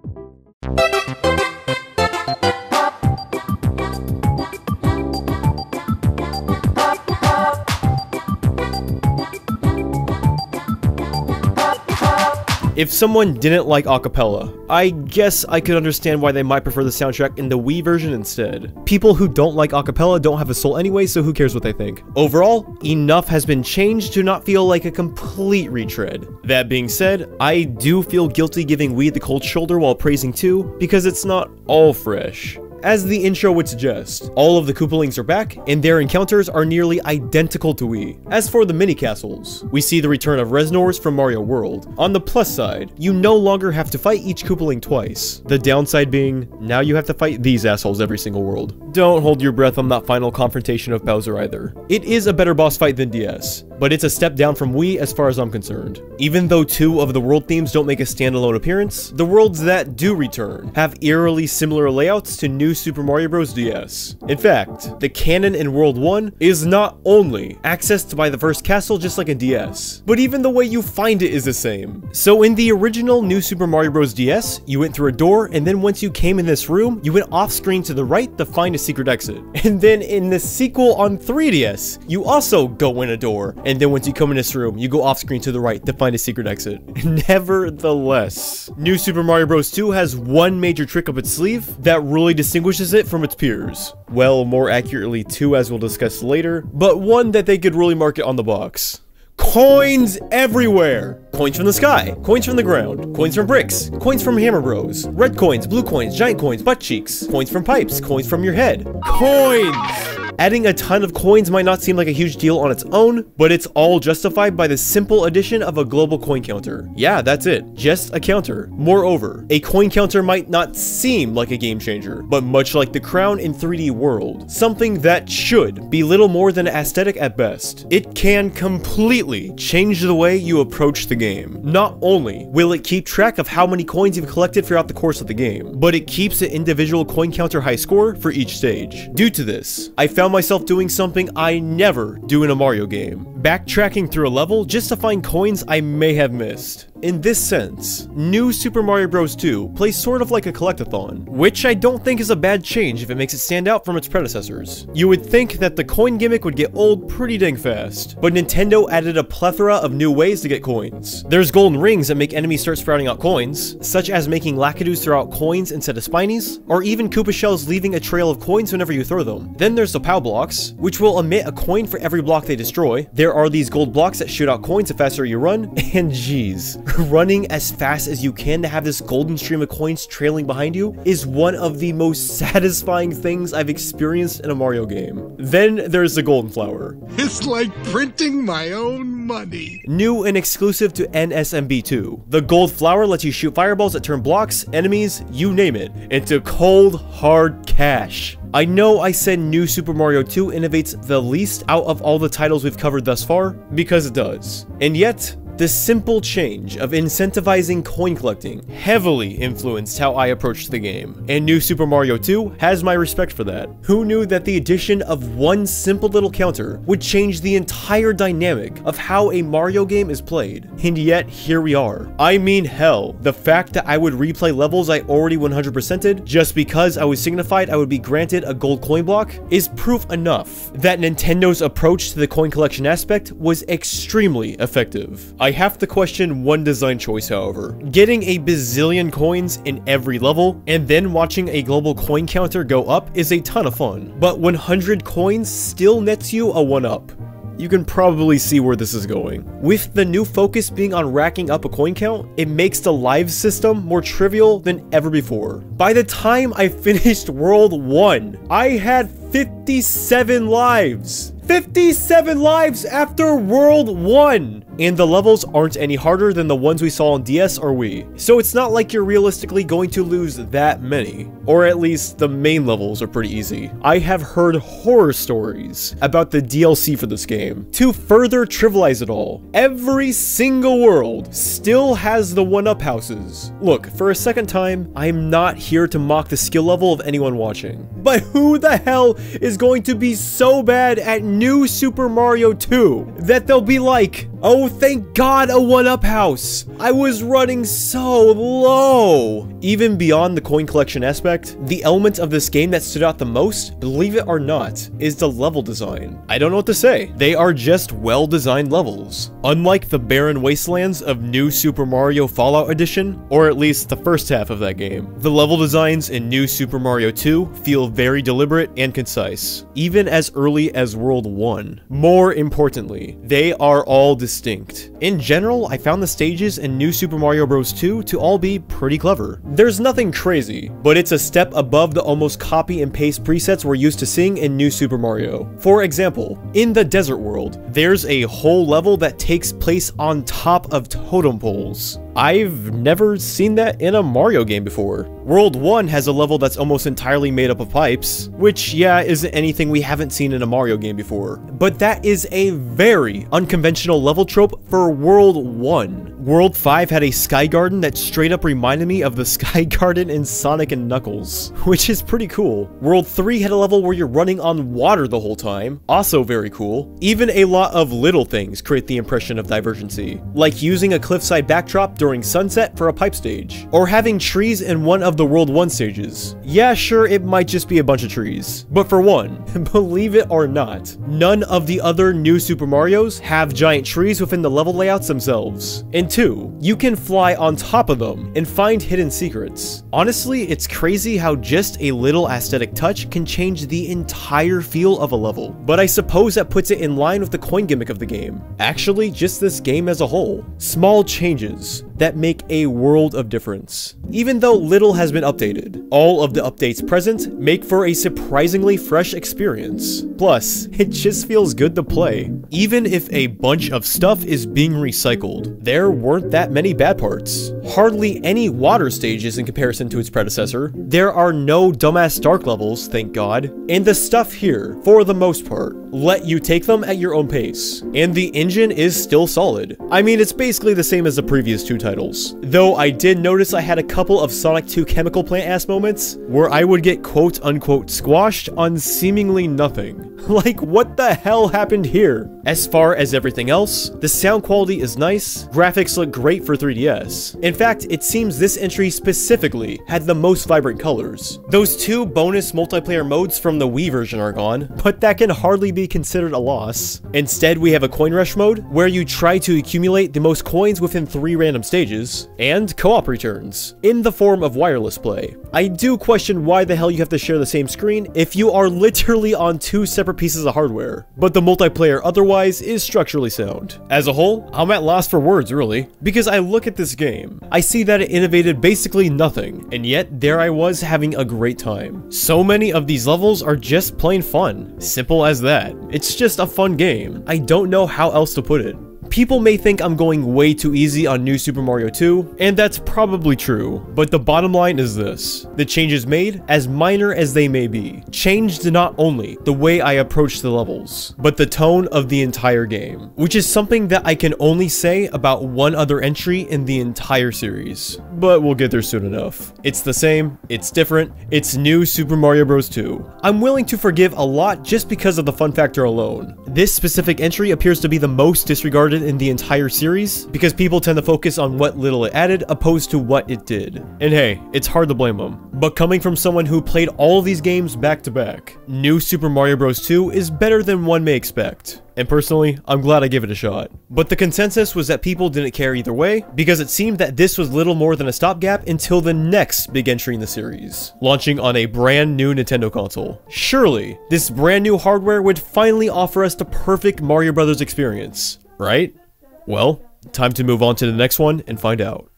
If someone didn't like acapella, I guess I could understand why they might prefer the soundtrack in the Wii version instead. People who don't like acapella don't have a soul anyway, so who cares what they think. Overall, enough has been changed to not feel like a complete retread. That being said, I do feel guilty giving Wii the cold shoulder while praising 2, because it's not all fresh. As the intro would suggest, all of the Koopalings are back, and their encounters are nearly identical to Wii. As for the mini castles, we see the return of Reznors from Mario World. On the plus side, you no longer have to fight each Koopaling twice. The downside being, now you have to fight these assholes every single world. Don't hold your breath on that final confrontation of Bowser either. It is a better boss fight than DS, but it's a step down from Wii as far as I'm concerned. Even though two of the world themes don't make a standalone appearance, the worlds that do return have eerily similar layouts to new Super Mario Bros. DS. In fact, the cannon in World 1 is not only accessed by the first castle just like a DS, but even the way you find it is the same. So in the original New Super Mario Bros. DS, you went through a door, and then once you came in this room, you went off screen to the right to find a secret exit. And then in the sequel on 3DS, you also go in a door, and then once you come in this room, you go off screen to the right to find a secret exit. Nevertheless, New Super Mario Bros. 2 has one major trick up its sleeve that really distinguishes it from its peers. Well, more accurately, two as we'll discuss later, but one that they could really market on the box. Coins everywhere! Coins from the sky, coins from the ground, coins from bricks, coins from Hammer Bros, red coins, blue coins, giant coins, butt cheeks, coins from pipes, coins from your head. Coins! Adding a ton of coins might not seem like a huge deal on its own, but it's all justified by the simple addition of a global coin counter. Yeah, that's it. Just a counter. Moreover, a coin counter might not seem like a game changer, but much like the crown in 3D World, something that should be little more than aesthetic at best. It can completely change the way you approach the game. Not only will it keep track of how many coins you've collected throughout the course of the game, but it keeps an individual coin counter high score for each stage. Due to this, I found myself doing something I never do in a Mario game. Backtracking through a level just to find coins I may have missed. In this sense, New Super Mario Bros. 2 plays sort of like a collectathon, which I don't think is a bad change if it makes it stand out from its predecessors. You would think that the coin gimmick would get old pretty dang fast, but Nintendo added a plethora of new ways to get coins. There's golden rings that make enemies start sprouting out coins, such as making Lakitus throw out coins instead of Spinies, or even Koopa shells leaving a trail of coins whenever you throw them. Then there's the POW blocks, which will emit a coin for every block they destroy. There are these gold blocks that shoot out coins the faster you run, and geez, running as fast as you can to have this golden stream of coins trailing behind you is one of the most satisfying things I've experienced in a Mario game. Then there's the golden flower. It's like printing my own money. New and exclusive to NSMB2. The gold flower lets you shoot fireballs that turn blocks, enemies, you name it, into cold, hard cash. I know I said New Super Mario 2 innovates the least out of all the titles we've covered thus far, because it does. And yet, the simple change of incentivizing coin collecting heavily influenced how I approached the game, and New Super Mario 2 has my respect for that. Who knew that the addition of one simple little counter would change the entire dynamic of how a Mario game is played? And yet, here we are. I mean hell, the fact that I would replay levels I already 100%ed just because I was signified I would be granted a gold coin block is proof enough that Nintendo's approach to the coin collection aspect was extremely effective. I have to question one design choice, however. Getting a bazillion coins in every level, and then watching a global coin counter go up is a ton of fun. But 100 coins still nets you a 1-up. You can probably see where this is going. With the new focus being on racking up a coin count, it makes the live system more trivial than ever before. By the time I finished World 1, I had 57 lives. 57 lives after World 1! And the levels aren't any harder than the ones we saw on DS or Wii, so it's not like you're realistically going to lose that many. Or at least the main levels are pretty easy. I have heard horror stories about the DLC for this game. To further trivialize it all, every single world still has the one-up houses. Look, for a second time, I'm not here to mock the skill level of anyone watching. But who the hell is going to be so bad at New Super Mario 2 that they'll be like, oh Oh, thank God, a one-up house! I was running so low! Even beyond the coin collection aspect, the element of this game that stood out the most, believe it or not, is the level design. I don't know what to say. They are just well-designed levels. Unlike the barren wastelands of New Super Mario Fallout Edition, or at least the first half of that game, the level designs in New Super Mario 2 feel very deliberate and concise, even as early as World 1. More importantly, they are all distinct. In general, I found the stages in New Super Mario Bros. 2 to all be pretty clever. There's nothing crazy, but it's a step above the almost copy and paste presets we're used to seeing in New Super Mario. For example, in the desert world, there's a whole level that takes place on top of totem poles. I've never seen that in a Mario game before. World 1 has a level that's almost entirely made up of pipes, which yeah, isn't anything we haven't seen in a Mario game before. But that is a very unconventional level trope for World 1. World 5 had a Sky Garden that straight up reminded me of the Sky Garden in Sonic and Knuckles, which is pretty cool. World 3 had a level where you're running on water the whole time, also very cool. Even a lot of little things create the impression of divergency, like using a cliffside backdrop during sunset for a pipe stage, or having trees in one of the World 1 stages. Yeah, sure, it might just be a bunch of trees, but for one, believe it or not, none of the other new Super Marios have giant trees within the level layouts themselves. And two, you can fly on top of them and find hidden secrets. Honestly, it's crazy how just a little aesthetic touch can change the entire feel of a level, but I suppose that puts it in line with the coin gimmick of the game. Actually, just this game as a whole. Small changes, that make a world of difference. Even though little has been updated, all of the updates present make for a surprisingly fresh experience. Plus, it just feels good to play. Even if a bunch of stuff is being recycled, there weren't that many bad parts. Hardly any water stages in comparison to its predecessor. There are no dumbass dark levels, thank god. And the stuff here, for the most part, let you take them at your own pace. And the engine is still solid. I mean, it's basically the same as the previous two titles. Though I did notice I had a couple of Sonic 2 chemical plant ass moments where I would get quote unquote squashed on seemingly nothing. Like, what the hell happened here? As far as everything else, the sound quality is nice, graphics look great for 3DS. In fact, it seems this entry specifically had the most vibrant colors. Those two bonus multiplayer modes from the Wii version are gone, but that can hardly be considered a loss. Instead, we have a coin rush mode, where you try to accumulate the most coins within three random and co-op returns, in the form of wireless play. I do question why the hell you have to share the same screen if you are literally on two separate pieces of hardware, but the multiplayer otherwise is structurally sound. As a whole, I'm at loss for words really, because I look at this game, I see that it innovated basically nothing, and yet there I was having a great time. So many of these levels are just plain fun, simple as that. It's just a fun game. I don't know how else to put it. People may think I'm going way too easy on New Super Mario 2, and that's probably true, but the bottom line is this. The changes made, as minor as they may be, changed not only the way I approach the levels, but the tone of the entire game, which is something that I can only say about one other entry in the entire series. But we'll get there soon enough. It's the same, it's different, it's New Super Mario Bros. 2. I'm willing to forgive a lot just because of the fun factor alone. This specific entry appears to be the most disregarded in the entire series because people tend to focus on what little it added opposed to what it did. And hey, it's hard to blame them. But coming from someone who played all these games back to back, New Super Mario Bros. 2 is better than one may expect. And personally, I'm glad I gave it a shot. But the consensus was that people didn't care either way, because it seemed that this was little more than a stopgap until the next big entry in the series, launching on a brand new Nintendo console. Surely, this brand new hardware would finally offer us the perfect Mario Brothers experience, right? Well, time to move on to the next one and find out.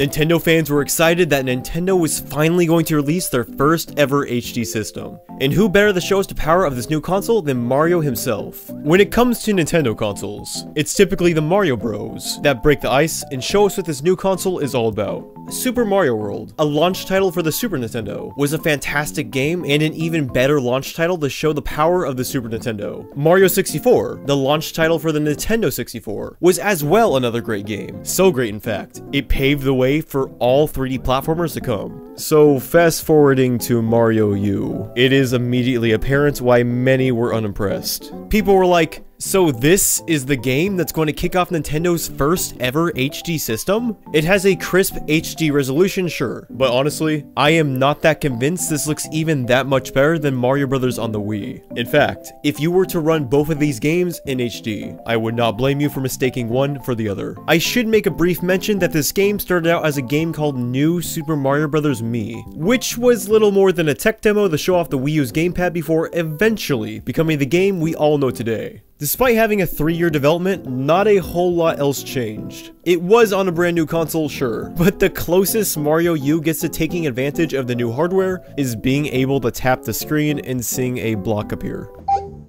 Nintendo fans were excited that Nintendo was finally going to release their first ever HD system. And who better to show us the power of this new console than Mario himself? When it comes to Nintendo consoles, it's typically the Mario Bros that break the ice and show us what this new console is all about. Super Mario World, a launch title for the Super Nintendo, was a fantastic game and an even better launch title to show the power of the Super Nintendo. Mario 64, the launch title for the Nintendo 64, was as well another great game. So great in fact, it paved the way for all 3D platformers to come. So fast forwarding to Mario U, it is immediately apparent why many were unimpressed. People were like, so this is the game that's going to kick off Nintendo's first ever HD system? It has a crisp HD resolution, sure, but honestly, I am not that convinced this looks even that much better than Mario Bros. on the Wii. In fact, if you were to run both of these games in HD, I would not blame you for mistaking one for the other. I should make a brief mention that this game started out as a game called New Super Mario Bros. Mii, which was little more than a tech demo to show off the Wii U's gamepad before eventually becoming the game we all know today. Despite having a 3-year development, not a whole lot else changed. It was on a brand new console, sure, but the closest Mario U gets to taking advantage of the new hardware is being able to tap the screen and seeing a block appear.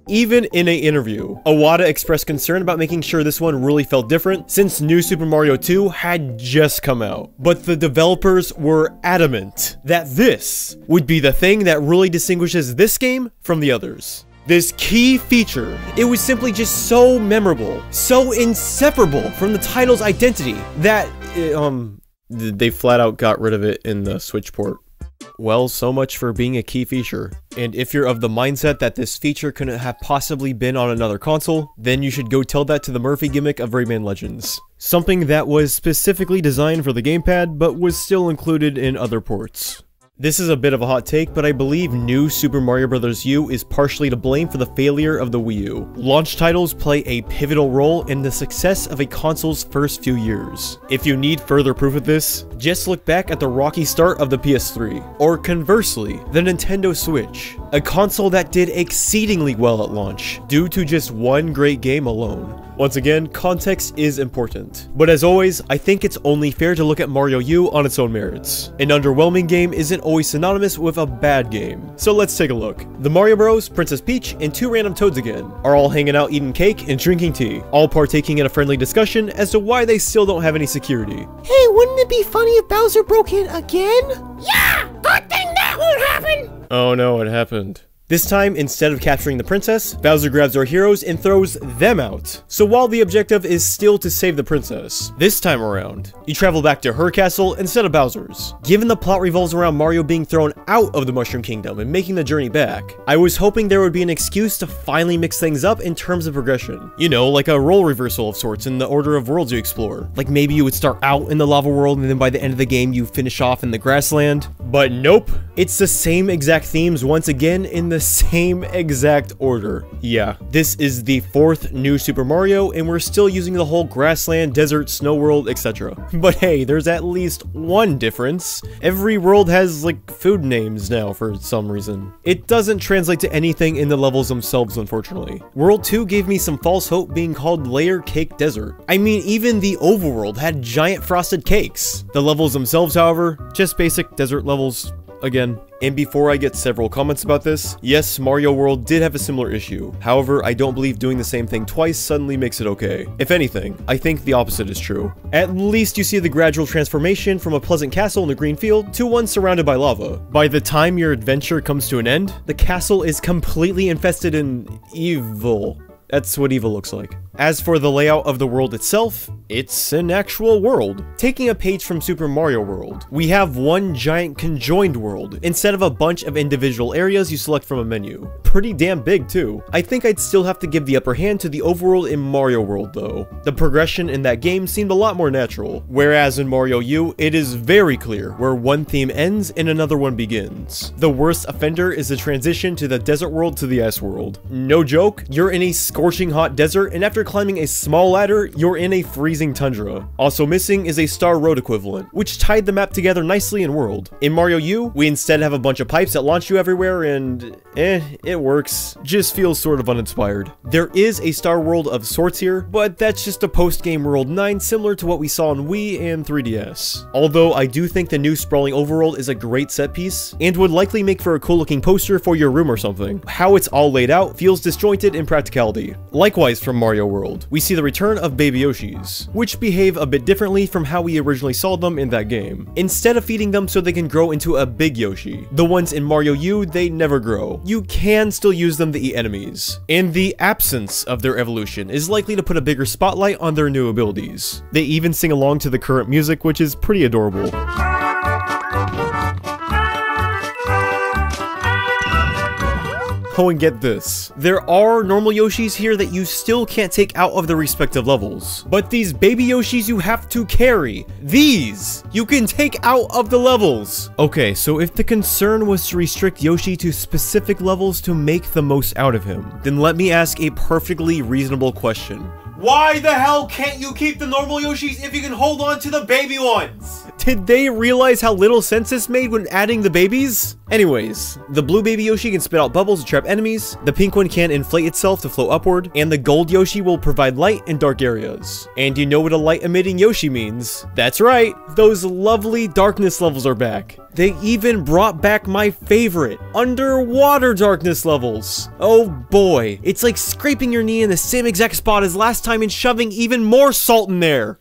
Even in an interview, Iwata expressed concern about making sure this one really felt different since New Super Mario 2 had just come out. But the developers were adamant that this would be the thing that really distinguishes this game from the others. This key feature, it was simply just so memorable, so inseparable from the title's identity that, um, they flat out got rid of it in the Switch port. Well, so much for being a key feature. And if you're of the mindset that this feature couldn't have possibly been on another console, then you should go tell that to the Murphy gimmick of Rayman Legends. Something that was specifically designed for the gamepad, but was still included in other ports. This is a bit of a hot take, but I believe new Super Mario Bros. U is partially to blame for the failure of the Wii U. Launch titles play a pivotal role in the success of a console's first few years. If you need further proof of this, just look back at the rocky start of the PS3, or conversely, the Nintendo Switch, a console that did exceedingly well at launch, due to just one great game alone. Once again, context is important. But as always, I think it's only fair to look at Mario U on its own merits. An underwhelming game isn't always synonymous with a bad game. So let's take a look. The Mario Bros, Princess Peach, and two random toads again are all hanging out eating cake and drinking tea, all partaking in a friendly discussion as to why they still don't have any security. Hey, wouldn't it be funny if Bowser broke in again? Yeah! Good thing that won't happen! Oh no, it happened. This time, instead of capturing the princess, Bowser grabs our heroes and throws them out. So while the objective is still to save the princess, this time around, you travel back to her castle instead of Bowser's. Given the plot revolves around Mario being thrown out of the Mushroom Kingdom and making the journey back, I was hoping there would be an excuse to finally mix things up in terms of progression. You know, like a role reversal of sorts in the order of worlds you explore. Like maybe you would start out in the lava world and then by the end of the game you finish off in the grassland. But nope, it's the same exact themes once again in the same exact order. Yeah, this is the fourth new Super Mario, and we're still using the whole grassland, desert, snow world, etc. But hey, there's at least one difference. Every world has, like, food names now for some reason. It doesn't translate to anything in the levels themselves, unfortunately. World 2 gave me some false hope being called Layer Cake Desert. I mean, even the overworld had giant frosted cakes. The levels themselves, however, just basic desert levels, again. And before I get several comments about this, yes, Mario World did have a similar issue. However, I don't believe doing the same thing twice suddenly makes it okay. If anything, I think the opposite is true. At least you see the gradual transformation from a pleasant castle in the green field to one surrounded by lava. By the time your adventure comes to an end, the castle is completely infested in evil. That's what evil looks like. As for the layout of the world itself, it's an actual world. Taking a page from Super Mario World, we have one giant conjoined world, instead of a bunch of individual areas you select from a menu. Pretty damn big too. I think I'd still have to give the upper hand to the overworld in Mario World though. The progression in that game seemed a lot more natural, whereas in Mario U, it is very clear where one theme ends and another one begins. The worst offender is the transition to the desert world to the ice world. No joke, you're in a scorching hot desert, and after climbing a small ladder, you're in a freezing tundra. Also missing is a Star Road equivalent, which tied the map together nicely in World. In Mario U, we instead have a bunch of pipes that launch you everywhere, and eh, it works. Just feels sort of uninspired. There is a Star World of sorts here, but that's just a post-game World 9 similar to what we saw on Wii and 3DS. Although I do think the new sprawling overworld is a great set piece, and would likely make for a cool looking poster for your room or something. How it's all laid out feels disjointed in practicality. Likewise from Mario World, we see the return of Baby Yoshis, which behave a bit differently from how we originally saw them in that game. Instead of feeding them so they can grow into a big Yoshi, the ones in Mario U, they never grow. You can still use them to eat enemies. And the absence of their evolution is likely to put a bigger spotlight on their new abilities. They even sing along to the current music, which is pretty adorable. Oh, and get this. There are normal Yoshis here that you still can't take out of the respective levels. But these baby Yoshis you have to carry. These, you can take out of the levels. Okay, so if the concern was to restrict Yoshi to specific levels to make the most out of him, then let me ask a perfectly reasonable question. Why the hell can't you keep the normal Yoshis if you can hold on to the baby ones? Did they realize how little sense this made when adding the babies? Anyways, the blue baby Yoshi can spit out bubbles to trap enemies, the pink one can inflate itself to float upward, and the gold Yoshi will provide light in dark areas. And you know what a light emitting Yoshi means? That's right, those lovely darkness levels are back. They even brought back my favorite, underwater darkness levels. Oh boy, it's like scraping your knee in the same exact spot as last time and shoving even more salt in there.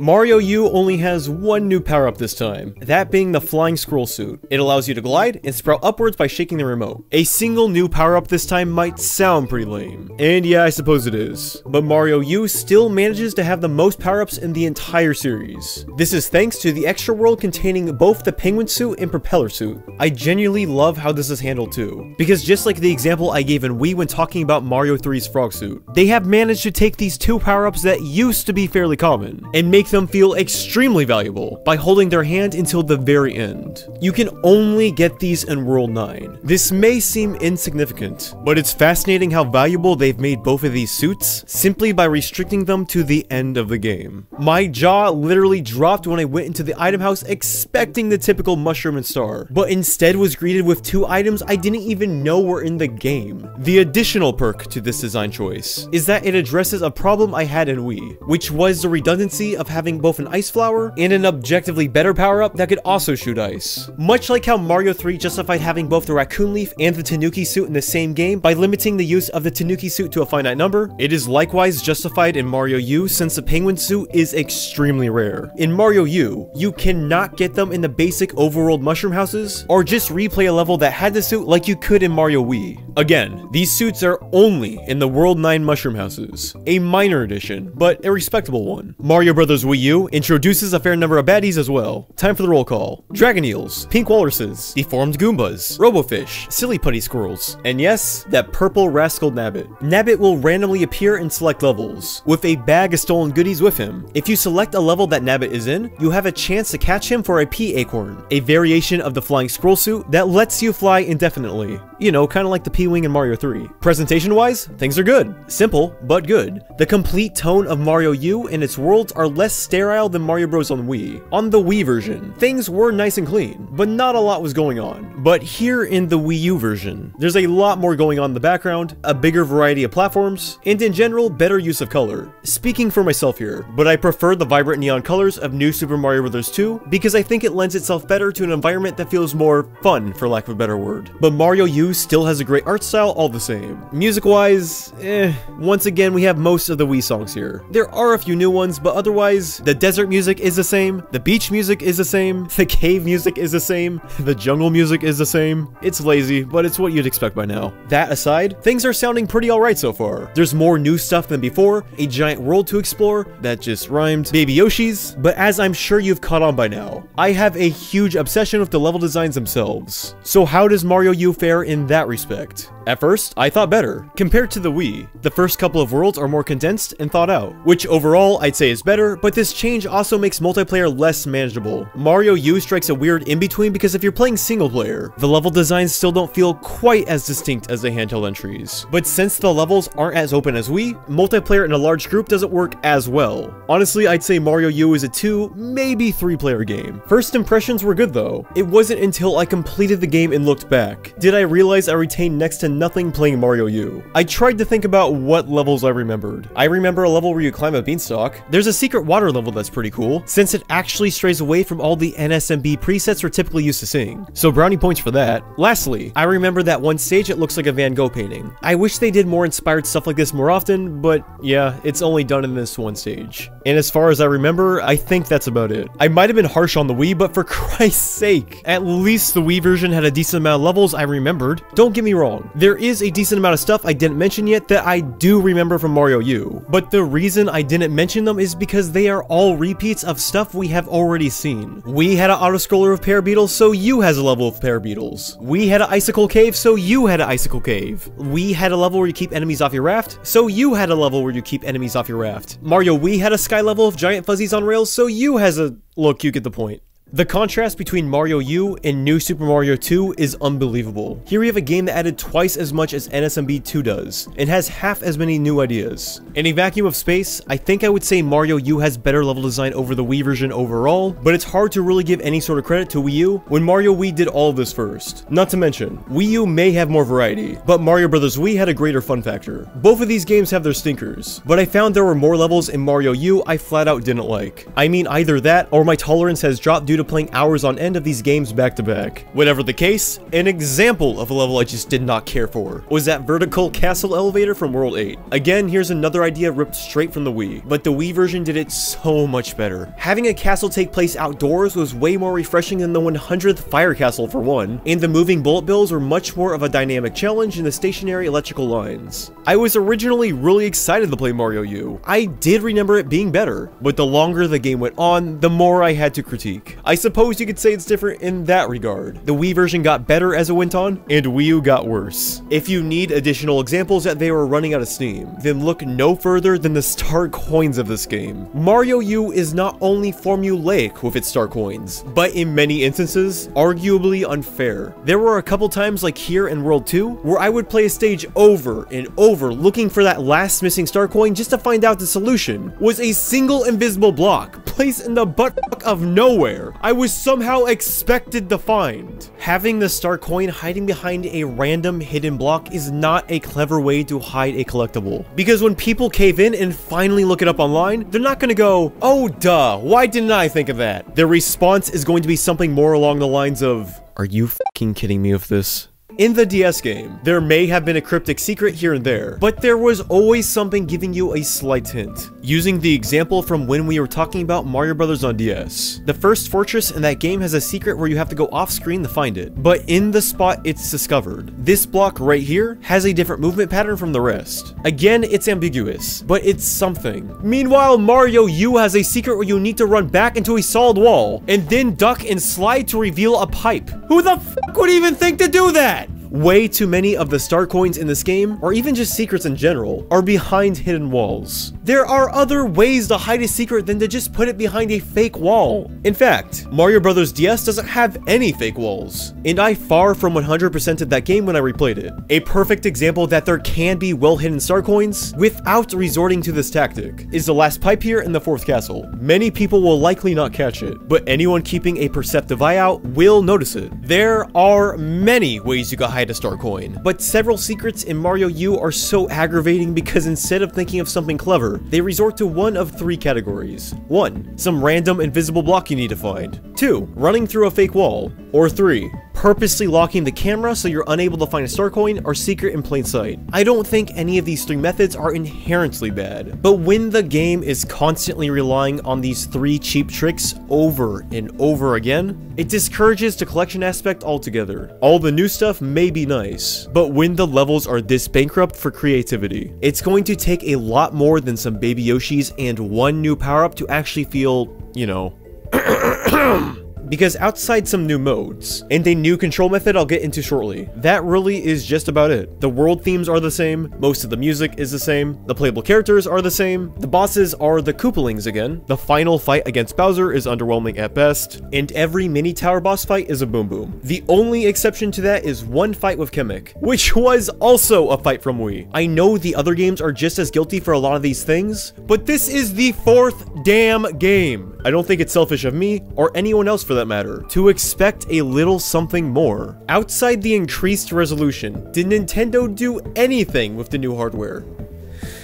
Mario U only has one new power-up this time, that being the Flying Squirrel Suit. It allows you to glide and sprout upwards by shaking the remote. A single new power-up this time might sound pretty lame, and yeah, I suppose it is. But Mario U still manages to have the most power-ups in the entire series. This is thanks to the extra world containing both the Penguin Suit and Propeller Suit. I genuinely love how this is handled too, because just like the example I gave in Wii when talking about Mario 3's Frog Suit, they have managed to take these two power-ups that used to be fairly common, and make them feel extremely valuable by holding their hand until the very end. You can only get these in World 9. This may seem insignificant, but it's fascinating how valuable they've made both of these suits simply by restricting them to the end of the game. My jaw literally dropped when I went into the item house expecting the typical mushroom and star, but instead was greeted with two items I didn't even know were in the game. The additional perk to this design choice is that it addresses a problem I had in Wii, which was the redundancy of having both an ice flower and an objectively better power-up that could also shoot ice. Much like how Mario 3 justified having both the raccoon leaf and the Tanuki suit in the same game by limiting the use of the Tanuki suit to a finite number, it is likewise justified in Mario U since the penguin suit is extremely rare. In Mario U, you cannot get them in the basic overworld mushroom houses, or just replay a level that had the suit like you could in Mario Wii. Again, these suits are only in the World 9 mushroom houses, a minor addition, but a respectable one. Mario Bros. Wii U introduces a fair number of baddies as well. Time for the roll call. Dragon Eels, Pink Walruses, Deformed Goombas, Robofish, Silly Putty Squirrels, and yes, that purple rascal Nabbit. Nabbit will randomly appear in select levels, with a bag of stolen goodies with him. If you select a level that Nabbit is in, you have a chance to catch him for a P Acorn, a variation of the Flying Squirrel Suit that lets you fly indefinitely. You know, kind of like the P-Wing in Mario 3. Presentation-wise, things are good. Simple, but good. The complete tone of Mario U and its worlds are less sterile than Mario Bros. on Wii. On the Wii version, things were nice and clean, but not a lot was going on. But here in the Wii U version, there's a lot more going on in the background, a bigger variety of platforms, and in general, better use of color. Speaking for myself here, but I prefer the vibrant neon colors of New Super Mario Bros. 2 because I think it lends itself better to an environment that feels more fun, for lack of a better word. But Mario U still has a great art style all the same. Music-wise, eh, once again we have most of the Wii songs here. There are a few new ones, but otherwise, the desert music is the same, the beach music is the same, the cave music is the same, the jungle music is the same. It's lazy, but it's what you'd expect by now. That aside, things are sounding pretty alright so far. There's more new stuff than before, a giant world to explore, that just rhymed, baby Yoshis, but as I'm sure you've caught on by now, I have a huge obsession with the level designs themselves. So how does Mario U fare in in that respect. At first, I thought better. Compared to the Wii, the first couple of worlds are more condensed and thought out, which overall I'd say is better, but this change also makes multiplayer less manageable. Mario U strikes a weird in-between because if you're playing single player, the level designs still don't feel quite as distinct as the handheld entries. But since the levels aren't as open as Wii, multiplayer in a large group doesn't work as well. Honestly, I'd say Mario U is a two, maybe three player game. First impressions were good though. It wasn't until I completed the game and looked back, did I realize I retained next to nothing playing Mario U. I tried to think about what levels I remembered. I remember a level where you climb a beanstalk. There's a secret water level that's pretty cool, since it actually strays away from all the NSMB presets we're typically used to seeing. So brownie points for that. Lastly, I remember that one stage it looks like a Van Gogh painting. I wish they did more inspired stuff like this more often, but yeah, it's only done in this one stage. And as far as I remember, I think that's about it. I might have been harsh on the Wii, but for Christ's sake, at least the Wii version had a decent amount of levels I remembered. Don't get me wrong, there is a decent amount of stuff I didn't mention yet that I do remember from Mario U, but the reason I didn't mention them is because they are all repeats of stuff we have already seen. We had an auto-scroller of Parabeetles, so you has a level of Parabeetles. We had an icicle cave, so you had an icicle cave. We had a level where you keep enemies off your raft, so you had a level where you keep enemies off your raft. Mario Wii had a sky level of giant fuzzies on rails, so you has a... Look, you get the point. The contrast between Mario U and New Super Mario 2 is unbelievable. Here we have a game that added twice as much as NSMB 2 does, and has half as many new ideas. In a vacuum of space, I think I would say Mario U has better level design over the Wii version overall, but it's hard to really give any sort of credit to Wii U when Mario Wii did all of this first. Not to mention, Wii U may have more variety, but Mario Bros. Wii had a greater fun factor. Both of these games have their stinkers, but I found there were more levels in Mario U I flat out didn't like. I mean either that, or my tolerance has dropped due to playing hours on end of these games back to back. Whatever the case, an example of a level I just did not care for was that vertical castle elevator from World 8. Again, here's another idea ripped straight from the Wii, but the Wii version did it so much better. Having a castle take place outdoors was way more refreshing than the 100th fire castle for one, and the moving bullet bills were much more of a dynamic challenge than the stationary electrical lines. I was originally really excited to play Mario U. I did remember it being better, but the longer the game went on, the more I had to critique. Suppose you could say it's different in that regard. The Wii version got better as it went on, and Wii U got worse. If you need additional examples that they were running out of steam, then look no further than the star coins of this game. Mario U is not only formulaic with its star coins, but in many instances, arguably unfair. There were a couple times like here in World 2, where I would play a stage over and over looking for that last missing star coin just to find out the solution was a single invisible block placed in the butt of nowhere. I was somehow expected to find. Having the star coin hiding behind a random hidden block is not a clever way to hide a collectible. Because when people cave in and finally look it up online, they're not gonna go, oh duh, why didn't I think of that? Their response is going to be something more along the lines of, are you fucking kidding me with this? In the DS game, there may have been a cryptic secret here and there, but there was always something giving you a slight hint. Using the example from when we were talking about Mario Brothers on DS, the first fortress in that game has a secret where you have to go off screen to find it, but in the spot it's discovered. This block right here has a different movement pattern from the rest. Again, it's ambiguous, but it's something. Meanwhile, Mario U has a secret where you need to run back into a solid wall, and then duck and slide to reveal a pipe. Who the fuck would even think to do that? Way too many of the star coins in this game, or even just secrets in general, are behind hidden walls. There are other ways to hide a secret than to just put it behind a fake wall. In fact, Mario Bros. DS doesn't have any fake walls, and I far from 100%ed that game when I replayed it. A perfect example that there can be well-hidden star coins without resorting to this tactic is the last pipe here in the fourth castle. Many people will likely not catch it, but anyone keeping a perceptive eye out will notice it. There are many ways you can hide a star coin. But several secrets in Mario U are so aggravating because instead of thinking of something clever, they resort to one of three categories. 1. Some random invisible block you need to find. 2. Running through a fake wall. Or 3 purposely locking the camera so you're unable to find a star coin or secret in plain sight. I don't think any of these three methods are inherently bad, but when the game is constantly relying on these three cheap tricks over and over again, it discourages the collection aspect altogether. All the new stuff may be nice, but when the levels are this bankrupt for creativity, it's going to take a lot more than some baby Yoshis and one new power-up to actually feel, you know, because outside some new modes, and a new control method I'll get into shortly, that really is just about it. The world themes are the same, most of the music is the same, the playable characters are the same, the bosses are the Koopalings again, the final fight against Bowser is underwhelming at best, and every mini tower boss fight is a boom boom. The only exception to that is one fight with Kamek, which was also a fight from Wii. I know the other games are just as guilty for a lot of these things, but this is the fourth damn game. I don't think it's selfish of me, or anyone else for that matter, to expect a little something more. Outside the increased resolution, did Nintendo do anything with the new hardware?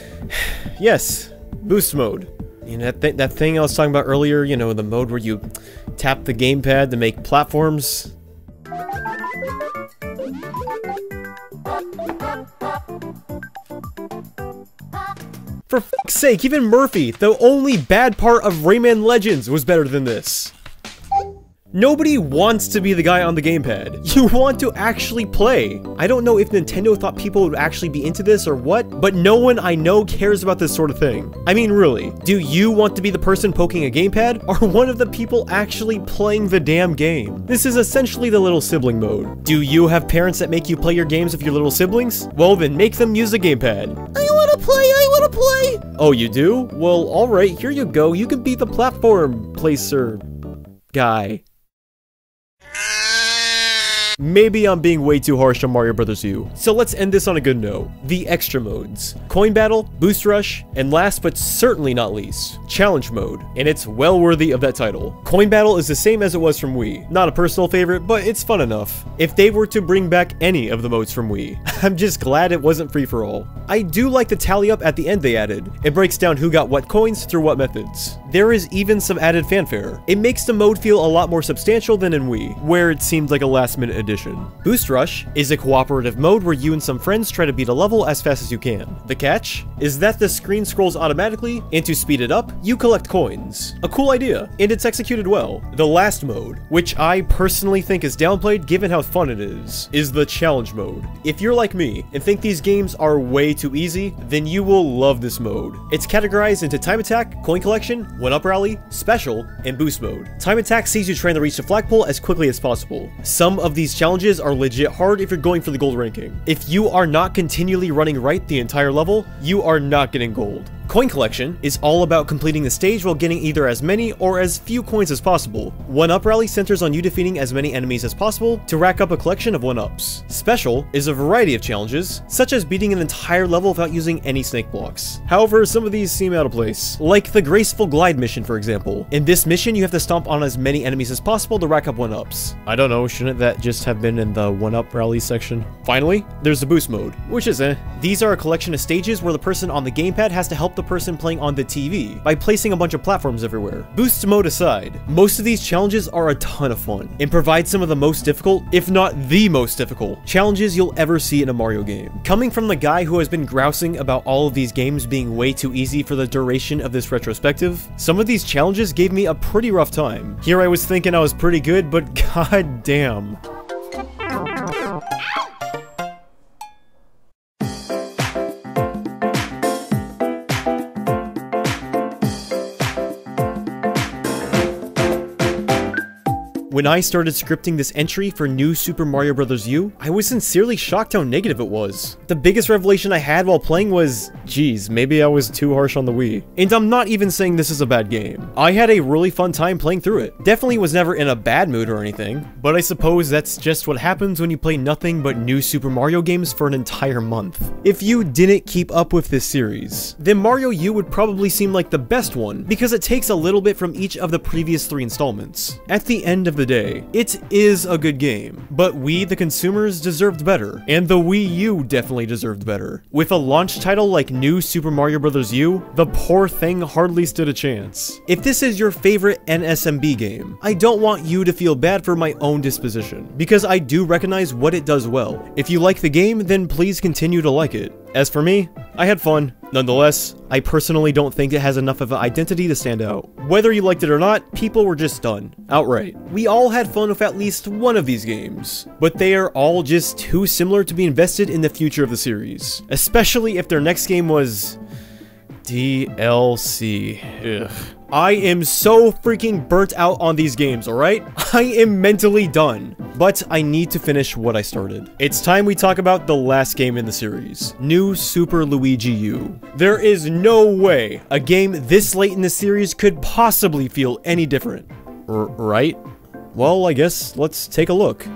yes, boost mode. You know, that, th that thing I was talking about earlier, you know, the mode where you tap the gamepad to make platforms. For f***'s sake, even Murphy, the only bad part of Rayman Legends, was better than this. Nobody wants to be the guy on the gamepad. You want to actually play. I don't know if Nintendo thought people would actually be into this or what, but no one I know cares about this sort of thing. I mean, really, do you want to be the person poking a gamepad, or one of the people actually playing the damn game? This is essentially the little sibling mode. Do you have parents that make you play your games with your little siblings? Well then, make them use a gamepad. I wanna play, I wanna play! Oh, you do? Well, alright, here you go. You can be the platform placer guy. Ah! Maybe I'm being way too harsh on Mario Bros. U. So let's end this on a good note. The extra modes. Coin Battle, Boost Rush, and last but certainly not least, Challenge Mode. And it's well worthy of that title. Coin Battle is the same as it was from Wii. Not a personal favorite, but it's fun enough. If they were to bring back any of the modes from Wii, I'm just glad it wasn't free for all. I do like the tally up at the end they added. It breaks down who got what coins through what methods. There is even some added fanfare. It makes the mode feel a lot more substantial than in Wii, where it seemed like a last minute addition. Boost Rush is a cooperative mode where you and some friends try to beat a level as fast as you can. The catch is that the screen scrolls automatically, and to speed it up, you collect coins. A cool idea, and it's executed well. The last mode, which I personally think is downplayed given how fun it is, is the challenge mode. If you're like me and think these games are way too easy, then you will love this mode. It's categorized into time attack, coin collection, one-up rally, special, and boost mode. Time attack sees you trying to reach the flagpole as quickly as possible. Some of these challenges are legit hard if you're going for the gold ranking. If you are not continually running right the entire level, you are not getting gold. Coin collection is all about completing the stage while getting either as many or as few coins as possible. 1-Up Rally centers on you defeating as many enemies as possible to rack up a collection of 1-Ups. Special is a variety of challenges, such as beating an entire level without using any snake blocks. However, some of these seem out of place, like the Graceful Glide mission for example. In this mission, you have to stomp on as many enemies as possible to rack up 1-Ups. I don't know, shouldn't that just have been in the 1-Up Rally section? Finally, there's the Boost mode, which is eh. These are a collection of stages where the person on the gamepad has to help the person playing on the TV by placing a bunch of platforms everywhere. Boost mode aside, most of these challenges are a ton of fun and provide some of the most difficult, if not the most difficult, challenges you'll ever see in a Mario game. Coming from the guy who has been grousing about all of these games being way too easy for the duration of this retrospective, some of these challenges gave me a pretty rough time. Here I was thinking I was pretty good, but god damn. When I started scripting this entry for New Super Mario Bros. U, I was sincerely shocked how negative it was. The biggest revelation I had while playing was, geez, maybe I was too harsh on the Wii. And I'm not even saying this is a bad game. I had a really fun time playing through it. Definitely was never in a bad mood or anything, but I suppose that's just what happens when you play nothing but New Super Mario games for an entire month. If you didn't keep up with this series, then Mario U would probably seem like the best one, because it takes a little bit from each of the previous three installments. At the end of the day, it is a good game, but we, the consumers, deserved better, and the Wii U definitely deserved better. With a launch title like New Super Mario Bros. U, the poor thing hardly stood a chance. If this is your favorite NSMB game, I don't want you to feel bad for my own disposition, because I do recognize what it does well. If you like the game, then please continue to like it. As for me, I had fun. Nonetheless, I personally don't think it has enough of an identity to stand out. Whether you liked it or not, people were just done. Outright. We all had fun with at least one of these games, but they are all just too similar to be invested in the future of the series. Especially if their next game was... DLC. Ugh. I am so freaking burnt out on these games, alright? I am mentally done. But I need to finish what I started. It's time we talk about the last game in the series, New Super Luigi U. There is no way a game this late in the series could possibly feel any different. R right? Well, I guess let's take a look.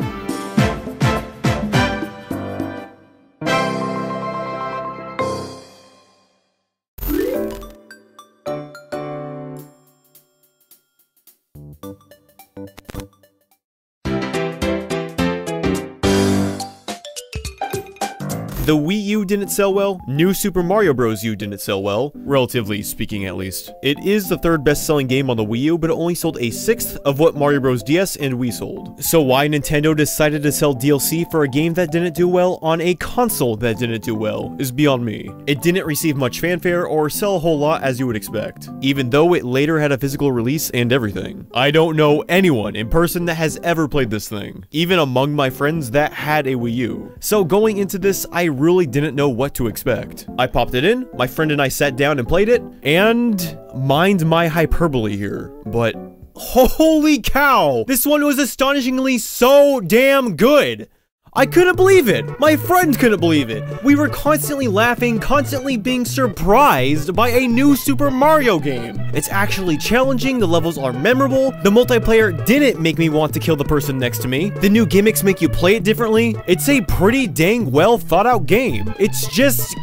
The Wii U didn't sell well, New Super Mario Bros. U didn't sell well, relatively speaking at least. It is the third best selling game on the Wii U, but it only sold a sixth of what Mario Bros. DS and Wii sold. So why Nintendo decided to sell DLC for a game that didn't do well on a console that didn't do well is beyond me. It didn't receive much fanfare or sell a whole lot as you would expect, even though it later had a physical release and everything. I don't know anyone in person that has ever played this thing, even among my friends that had a Wii U. So going into this, I really didn't know what to expect. I popped it in, my friend and I sat down and played it, and mind my hyperbole here, but holy cow! This one was astonishingly so damn good! I couldn't believe it. My friends couldn't believe it. We were constantly laughing, constantly being surprised by a new Super Mario game. It's actually challenging, the levels are memorable, the multiplayer didn't make me want to kill the person next to me, the new gimmicks make you play it differently. It's a pretty dang well thought out game. It's just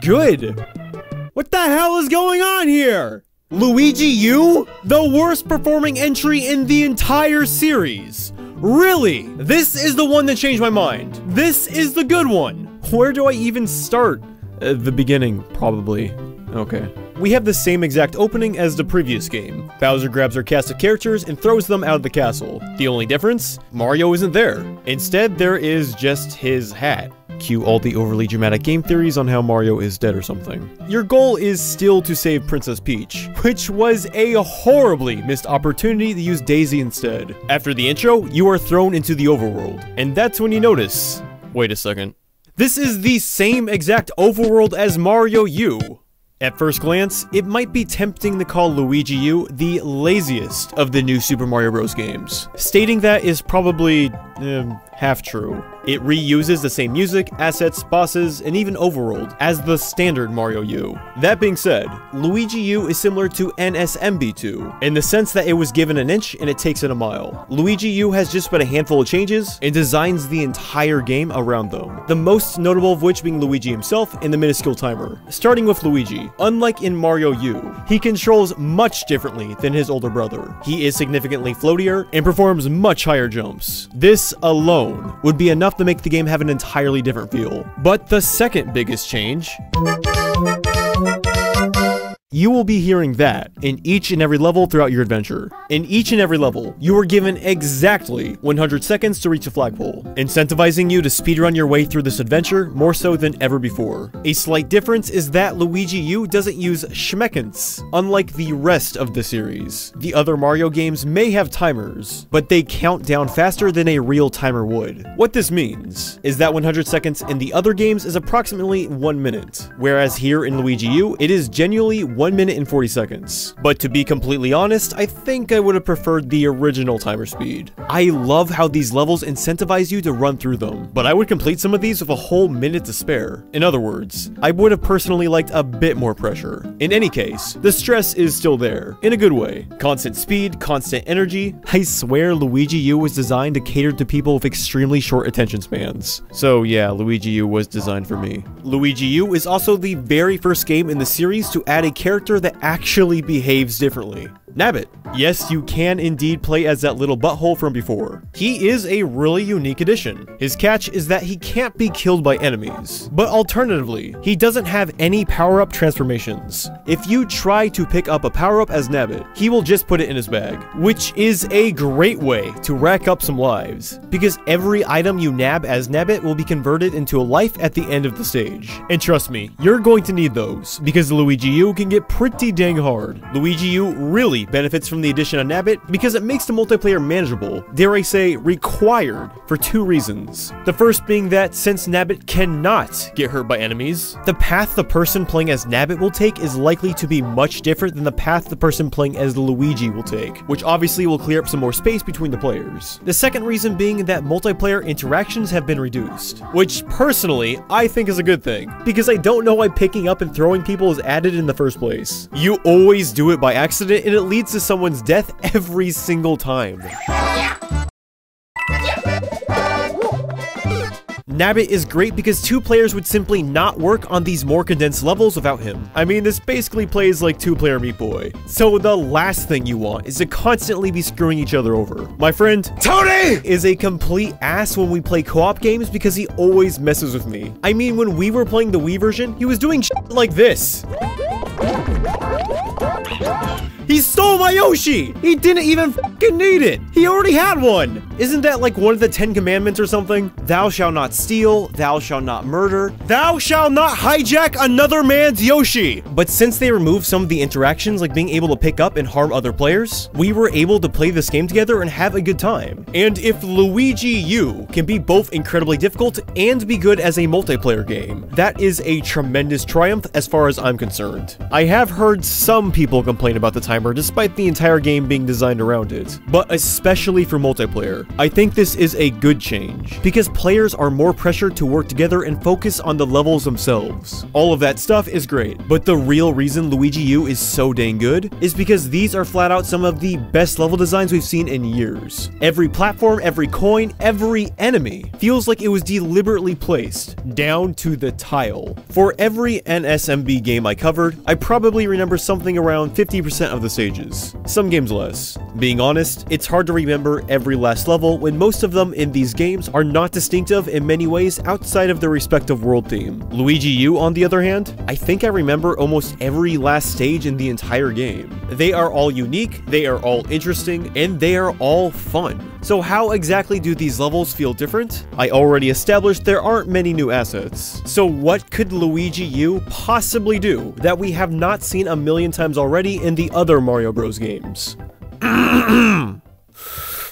good. What the hell is going on here? Luigi U? The worst performing entry in the entire series. Really? This is the one that changed my mind. This is the good one. Where do I even start? Uh, the beginning, probably. Okay. We have the same exact opening as the previous game. Bowser grabs our cast of characters and throws them out of the castle. The only difference? Mario isn't there. Instead, there is just his hat. Cue all the overly dramatic game theories on how Mario is dead or something. Your goal is still to save Princess Peach, which was a horribly missed opportunity to use Daisy instead. After the intro, you are thrown into the overworld, and that's when you notice, wait a second, this is the same exact overworld as Mario U. At first glance, it might be tempting to call Luigi U the laziest of the new Super Mario Bros. games. Stating that is probably, um, half true. It reuses the same music, assets, bosses, and even overworld as the standard Mario U. That being said, Luigi U is similar to NSMB2 in the sense that it was given an inch and it takes it a mile. Luigi U has just but a handful of changes and designs the entire game around them. The most notable of which being Luigi himself and the minuscule timer. Starting with Luigi, unlike in Mario U, he controls much differently than his older brother. He is significantly floatier and performs much higher jumps. This alone would be enough to make the game have an entirely different feel. But the second biggest change you will be hearing that in each and every level throughout your adventure. In each and every level, you are given exactly 100 seconds to reach a flagpole, incentivizing you to speedrun your way through this adventure more so than ever before. A slight difference is that Luigi U doesn't use schmeckens, unlike the rest of the series. The other Mario games may have timers, but they count down faster than a real timer would. What this means is that 100 seconds in the other games is approximately 1 minute, whereas here in Luigi U, it is genuinely 1 minute and 40 seconds. But to be completely honest, I think I would have preferred the original timer speed. I love how these levels incentivize you to run through them, but I would complete some of these with a whole minute to spare. In other words, I would have personally liked a bit more pressure. In any case, the stress is still there, in a good way. Constant speed, constant energy. I swear Luigi U was designed to cater to people with extremely short attention spans. So yeah, Luigi U was designed for me. Luigi U is also the very first game in the series to add a character that actually behaves differently. Nabbit. Yes, you can indeed play as that little butthole from before. He is a really unique addition. His catch is that he can't be killed by enemies, but alternatively, he doesn't have any power-up transformations. If you try to pick up a power-up as Nabbit, he will just put it in his bag, which is a great way to rack up some lives, because every item you nab as Nabbit will be converted into a life at the end of the stage. And trust me, you're going to need those, because Luigi U can get pretty dang hard. Luigi U really benefits from the addition of Nabbit because it makes the multiplayer manageable, dare I say, required, for two reasons. The first being that since Nabbit cannot get hurt by enemies, the path the person playing as Nabbit will take is likely to be much different than the path the person playing as Luigi will take, which obviously will clear up some more space between the players. The second reason being that multiplayer interactions have been reduced, which personally I think is a good thing, because I don't know why picking up and throwing people is added in the first place. You always do it by accident and it leads to someone's death every single time. Nabbit is great because two players would simply not work on these more condensed levels without him. I mean, this basically plays like two-player Meat Boy. So the last thing you want is to constantly be screwing each other over. My friend, Tony, is a complete ass when we play co-op games because he always messes with me. I mean, when we were playing the Wii version, he was doing like this. He stole my Yoshi! He didn't even fucking need it! He already had one! Isn't that like one of the Ten Commandments or something? Thou shalt not steal, thou shalt not murder, thou shalt not hijack another man's Yoshi! But since they removed some of the interactions like being able to pick up and harm other players, we were able to play this game together and have a good time. And if Luigi U can be both incredibly difficult and be good as a multiplayer game, that is a tremendous triumph as far as I'm concerned. I have heard some people complain about the timer despite the entire game being designed around it, but especially for multiplayer. I think this is a good change, because players are more pressured to work together and focus on the levels themselves. All of that stuff is great, but the real reason Luigi U is so dang good is because these are flat out some of the best level designs we've seen in years. Every platform, every coin, every enemy feels like it was deliberately placed, down to the tile. For every NSMB game I covered, I probably remember something around 50% of the stages. Some games less. Being honest, it's hard to remember every last level when most of them in these games are not distinctive in many ways outside of their respective world theme. Luigi U, on the other hand, I think I remember almost every last stage in the entire game. They are all unique, they are all interesting, and they are all fun. So how exactly do these levels feel different? I already established there aren't many new assets. So what could Luigi U possibly do that we have not seen a million times already in the other Mario Bros games? Hmm.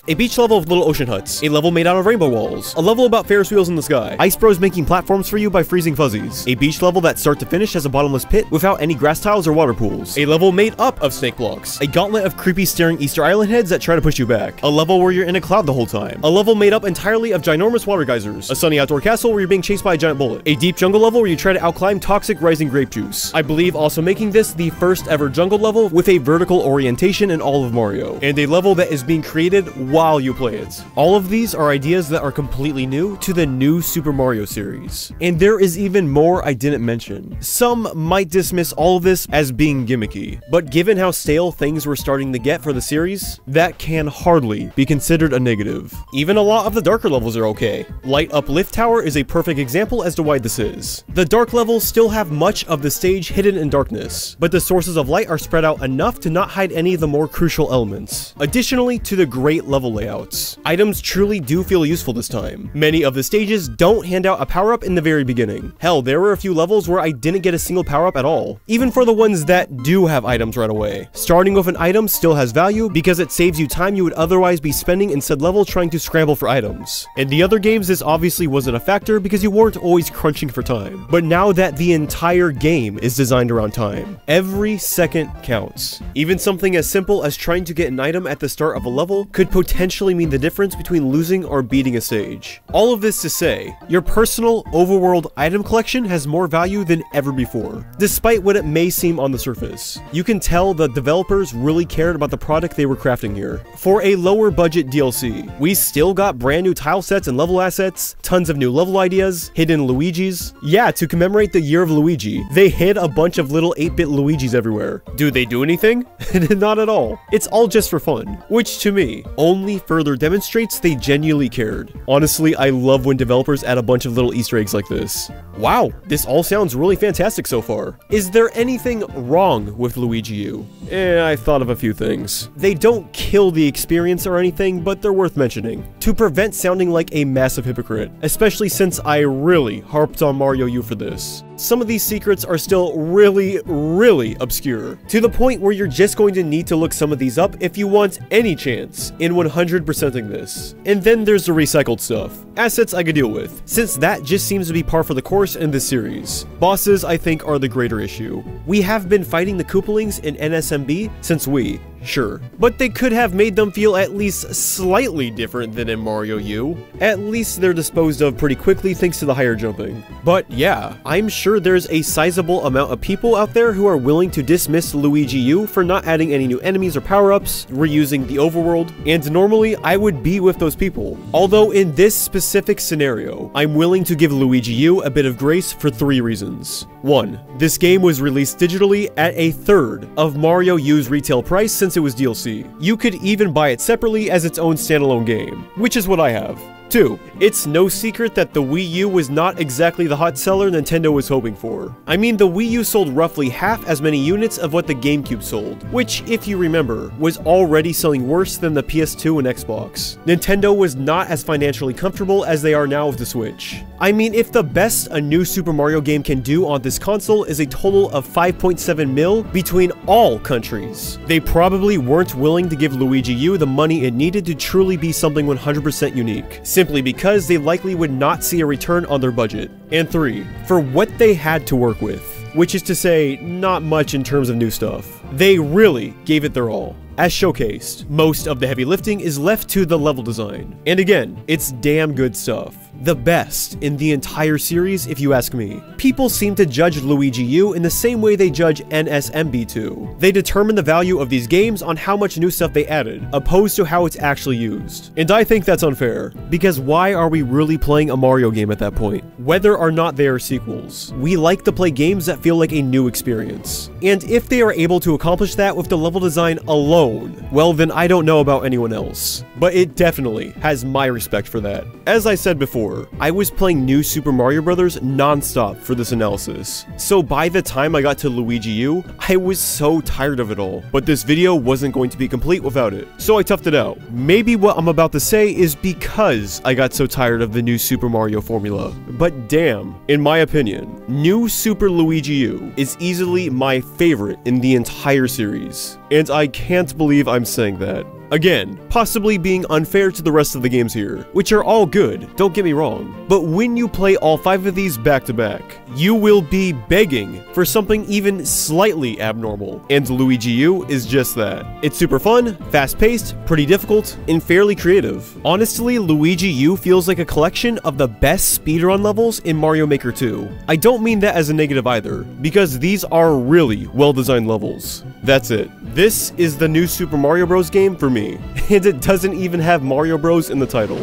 A beach level with little ocean huts. A level made out of rainbow walls. A level about Ferris wheels in the sky. Ice Bros making platforms for you by freezing fuzzies. A beach level that start to finish has a bottomless pit without any grass tiles or water pools. A level made up of snake blocks. A gauntlet of creepy staring Easter Island heads that try to push you back. A level where you're in a cloud the whole time. A level made up entirely of ginormous water geysers. A sunny outdoor castle where you're being chased by a giant bullet. A deep jungle level where you try to outclimb toxic rising grape juice. I believe also making this the first ever jungle level with a vertical orientation in all of Mario. And a level that is being created while you play it. All of these are ideas that are completely new to the new Super Mario series. And there is even more I didn't mention. Some might dismiss all of this as being gimmicky, but given how stale things were starting to get for the series, that can hardly be considered a negative. Even a lot of the darker levels are okay. Light Up Lift Tower is a perfect example as to why this is. The dark levels still have much of the stage hidden in darkness, but the sources of light are spread out enough to not hide any of the more crucial elements. Additionally to the great level layouts, items truly do feel useful this time. Many of the stages don't hand out a power-up in the very beginning. Hell, there were a few levels where I didn't get a single power-up at all, even for the ones that do have items right away. Starting with an item still has value because it saves you time you would otherwise be spending in said level trying to scramble for items. In the other games, this obviously wasn't a factor because you weren't always crunching for time. But now that the entire game is designed around time, every second counts. Even something as simple as trying to get an item at the start of a level could potentially mean the difference between losing or beating a sage. All of this to say, your personal overworld item collection has more value than ever before, despite what it may seem on the surface. You can tell the developers really cared about the product they were crafting here. For a lower budget DLC, we still got brand new tile sets and level assets, tons of new level ideas, hidden Luigis. Yeah, to commemorate the year of Luigi, they hid a bunch of little 8-bit Luigis everywhere. Do they do anything? Not at all. It's all just for fun, which to me only further demonstrates they genuinely cared. Honestly, I love when developers add a bunch of little easter eggs like this. Wow, this all sounds really fantastic so far. Is there anything wrong with Luigi U? Eh, I thought of a few things. They don't kill the experience or anything, but they're worth mentioning. To prevent sounding like a massive hypocrite, especially since I really harped on Mario U for this. Some of these secrets are still really, really obscure, to the point where you're just going to need to look some of these up if you want any chance in 100%ing this. And then there's the recycled stuff. Assets I could deal with, since that just seems to be par for the course in this series. Bosses, I think, are the greater issue. We have been fighting the Koopalings in NSMB since we, Sure, but they could have made them feel at least slightly different than in Mario U. At least they're disposed of pretty quickly thanks to the higher jumping. But yeah, I'm sure there's a sizable amount of people out there who are willing to dismiss Luigi U for not adding any new enemies or power-ups, reusing the overworld, and normally I would be with those people. Although in this specific scenario, I'm willing to give Luigi U a bit of grace for three reasons. 1. This game was released digitally at a third of Mario U's retail price since it was DLC. You could even buy it separately as its own standalone game, which is what I have. 2. It's no secret that the Wii U was not exactly the hot seller Nintendo was hoping for. I mean, the Wii U sold roughly half as many units of what the GameCube sold, which, if you remember, was already selling worse than the PS2 and Xbox. Nintendo was not as financially comfortable as they are now with the Switch. I mean, if the best a new Super Mario game can do on this console is a total of 5.7 mil between all countries, they probably weren't willing to give Luigi U the money it needed to truly be something 100% unique simply because they likely would not see a return on their budget. And 3. For what they had to work with, which is to say, not much in terms of new stuff. They really gave it their all. As showcased, most of the heavy lifting is left to the level design. And again, it's damn good stuff the best in the entire series if you ask me. People seem to judge Luigi U in the same way they judge NSMB2. They determine the value of these games on how much new stuff they added, opposed to how it's actually used. And I think that's unfair, because why are we really playing a Mario game at that point? Whether or not they are sequels, we like to play games that feel like a new experience. And if they are able to accomplish that with the level design alone, well then I don't know about anyone else. But it definitely has my respect for that. As I said before, I was playing New Super Mario Bros. non-stop for this analysis. So by the time I got to Luigi U, I was so tired of it all. But this video wasn't going to be complete without it. So I toughed it out. Maybe what I'm about to say is because I got so tired of the new Super Mario formula. But damn, in my opinion, New Super Luigi U is easily my favorite in the entire series. And I can't believe I'm saying that. Again, possibly being unfair to the rest of the games here, which are all good, don't get me wrong. But when you play all five of these back to back, you will be begging for something even slightly abnormal, and Luigi U is just that. It's super fun, fast-paced, pretty difficult, and fairly creative. Honestly, Luigi U feels like a collection of the best speedrun levels in Mario Maker 2. I don't mean that as a negative either, because these are really well-designed levels. That's it. This is the new Super Mario Bros. game for me, and it doesn't even have Mario Bros. in the title.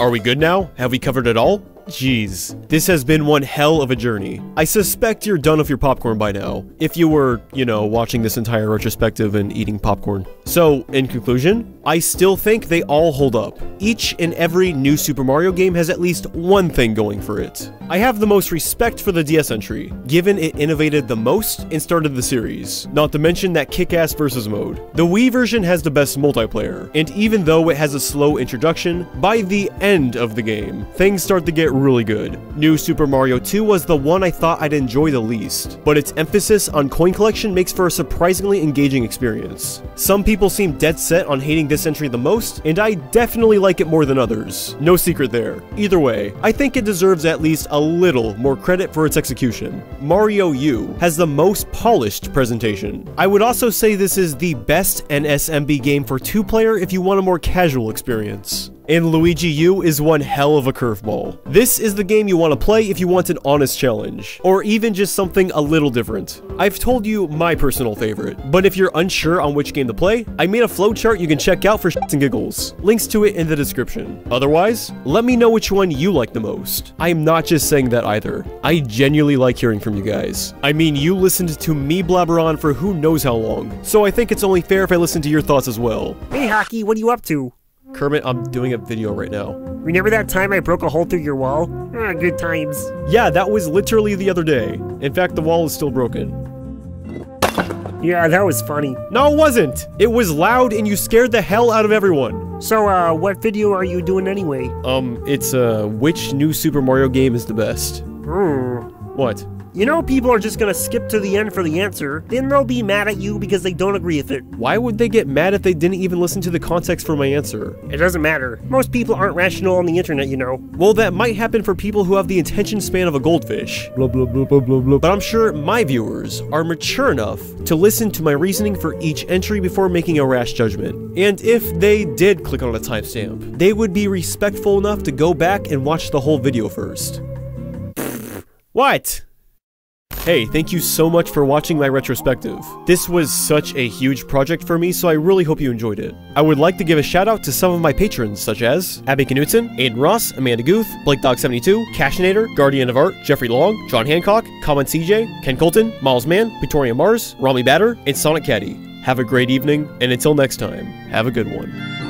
Are we good now? Have we covered it all? Jeez, this has been one hell of a journey. I suspect you're done with your popcorn by now, if you were, you know, watching this entire retrospective and eating popcorn. So, in conclusion, I still think they all hold up. Each and every new Super Mario game has at least one thing going for it. I have the most respect for the DS entry, given it innovated the most and started the series, not to mention that kick-ass versus mode. The Wii version has the best multiplayer, and even though it has a slow introduction, by the end of the game, things start to get really good. New Super Mario 2 was the one I thought I'd enjoy the least, but its emphasis on coin collection makes for a surprisingly engaging experience. Some people seem dead set on hating this entry the most, and I definitely like it more than others. No secret there. Either way, I think it deserves at least a little more credit for its execution. Mario U has the most polished presentation. I would also say this is the best NSMB game for two-player if you want a more casual experience. And Luigi U is one hell of a curveball. This is the game you want to play if you want an honest challenge, or even just something a little different. I've told you my personal favorite, but if you're unsure on which game to play, I made a flowchart you can check out for shits and giggles. Links to it in the description. Otherwise, let me know which one you like the most. I'm not just saying that either. I genuinely like hearing from you guys. I mean, you listened to me blabber on for who knows how long, so I think it's only fair if I listen to your thoughts as well. Hey, Hockey, what are you up to? Kermit, I'm doing a video right now. Remember that time I broke a hole through your wall? Ah, good times. Yeah, that was literally the other day. In fact, the wall is still broken. Yeah, that was funny. No, it wasn't! It was loud and you scared the hell out of everyone. So, uh, what video are you doing anyway? Um, it's, uh, which new Super Mario game is the best? Hmm. What? You know, people are just gonna skip to the end for the answer, then they'll be mad at you because they don't agree with it. Why would they get mad if they didn't even listen to the context for my answer? It doesn't matter. Most people aren't rational on the internet, you know. Well, that might happen for people who have the attention span of a goldfish. Blah, blah, blah, blah, blah, blah. But I'm sure my viewers are mature enough to listen to my reasoning for each entry before making a rash judgment. And if they did click on a timestamp, they would be respectful enough to go back and watch the whole video first. What? Hey, thank you so much for watching my retrospective. This was such a huge project for me, so I really hope you enjoyed it. I would like to give a shout out to some of my patrons, such as Abby Knutson, Aiden Ross, Amanda Guth, BlakeDog72, Cashinator, Guardian of Art, Jeffrey Long, John Hancock, Common CJ, Ken Colton, Miles Mann, Victoria Mars, Rami Batter, and Sonic Caddy. Have a great evening, and until next time, have a good one.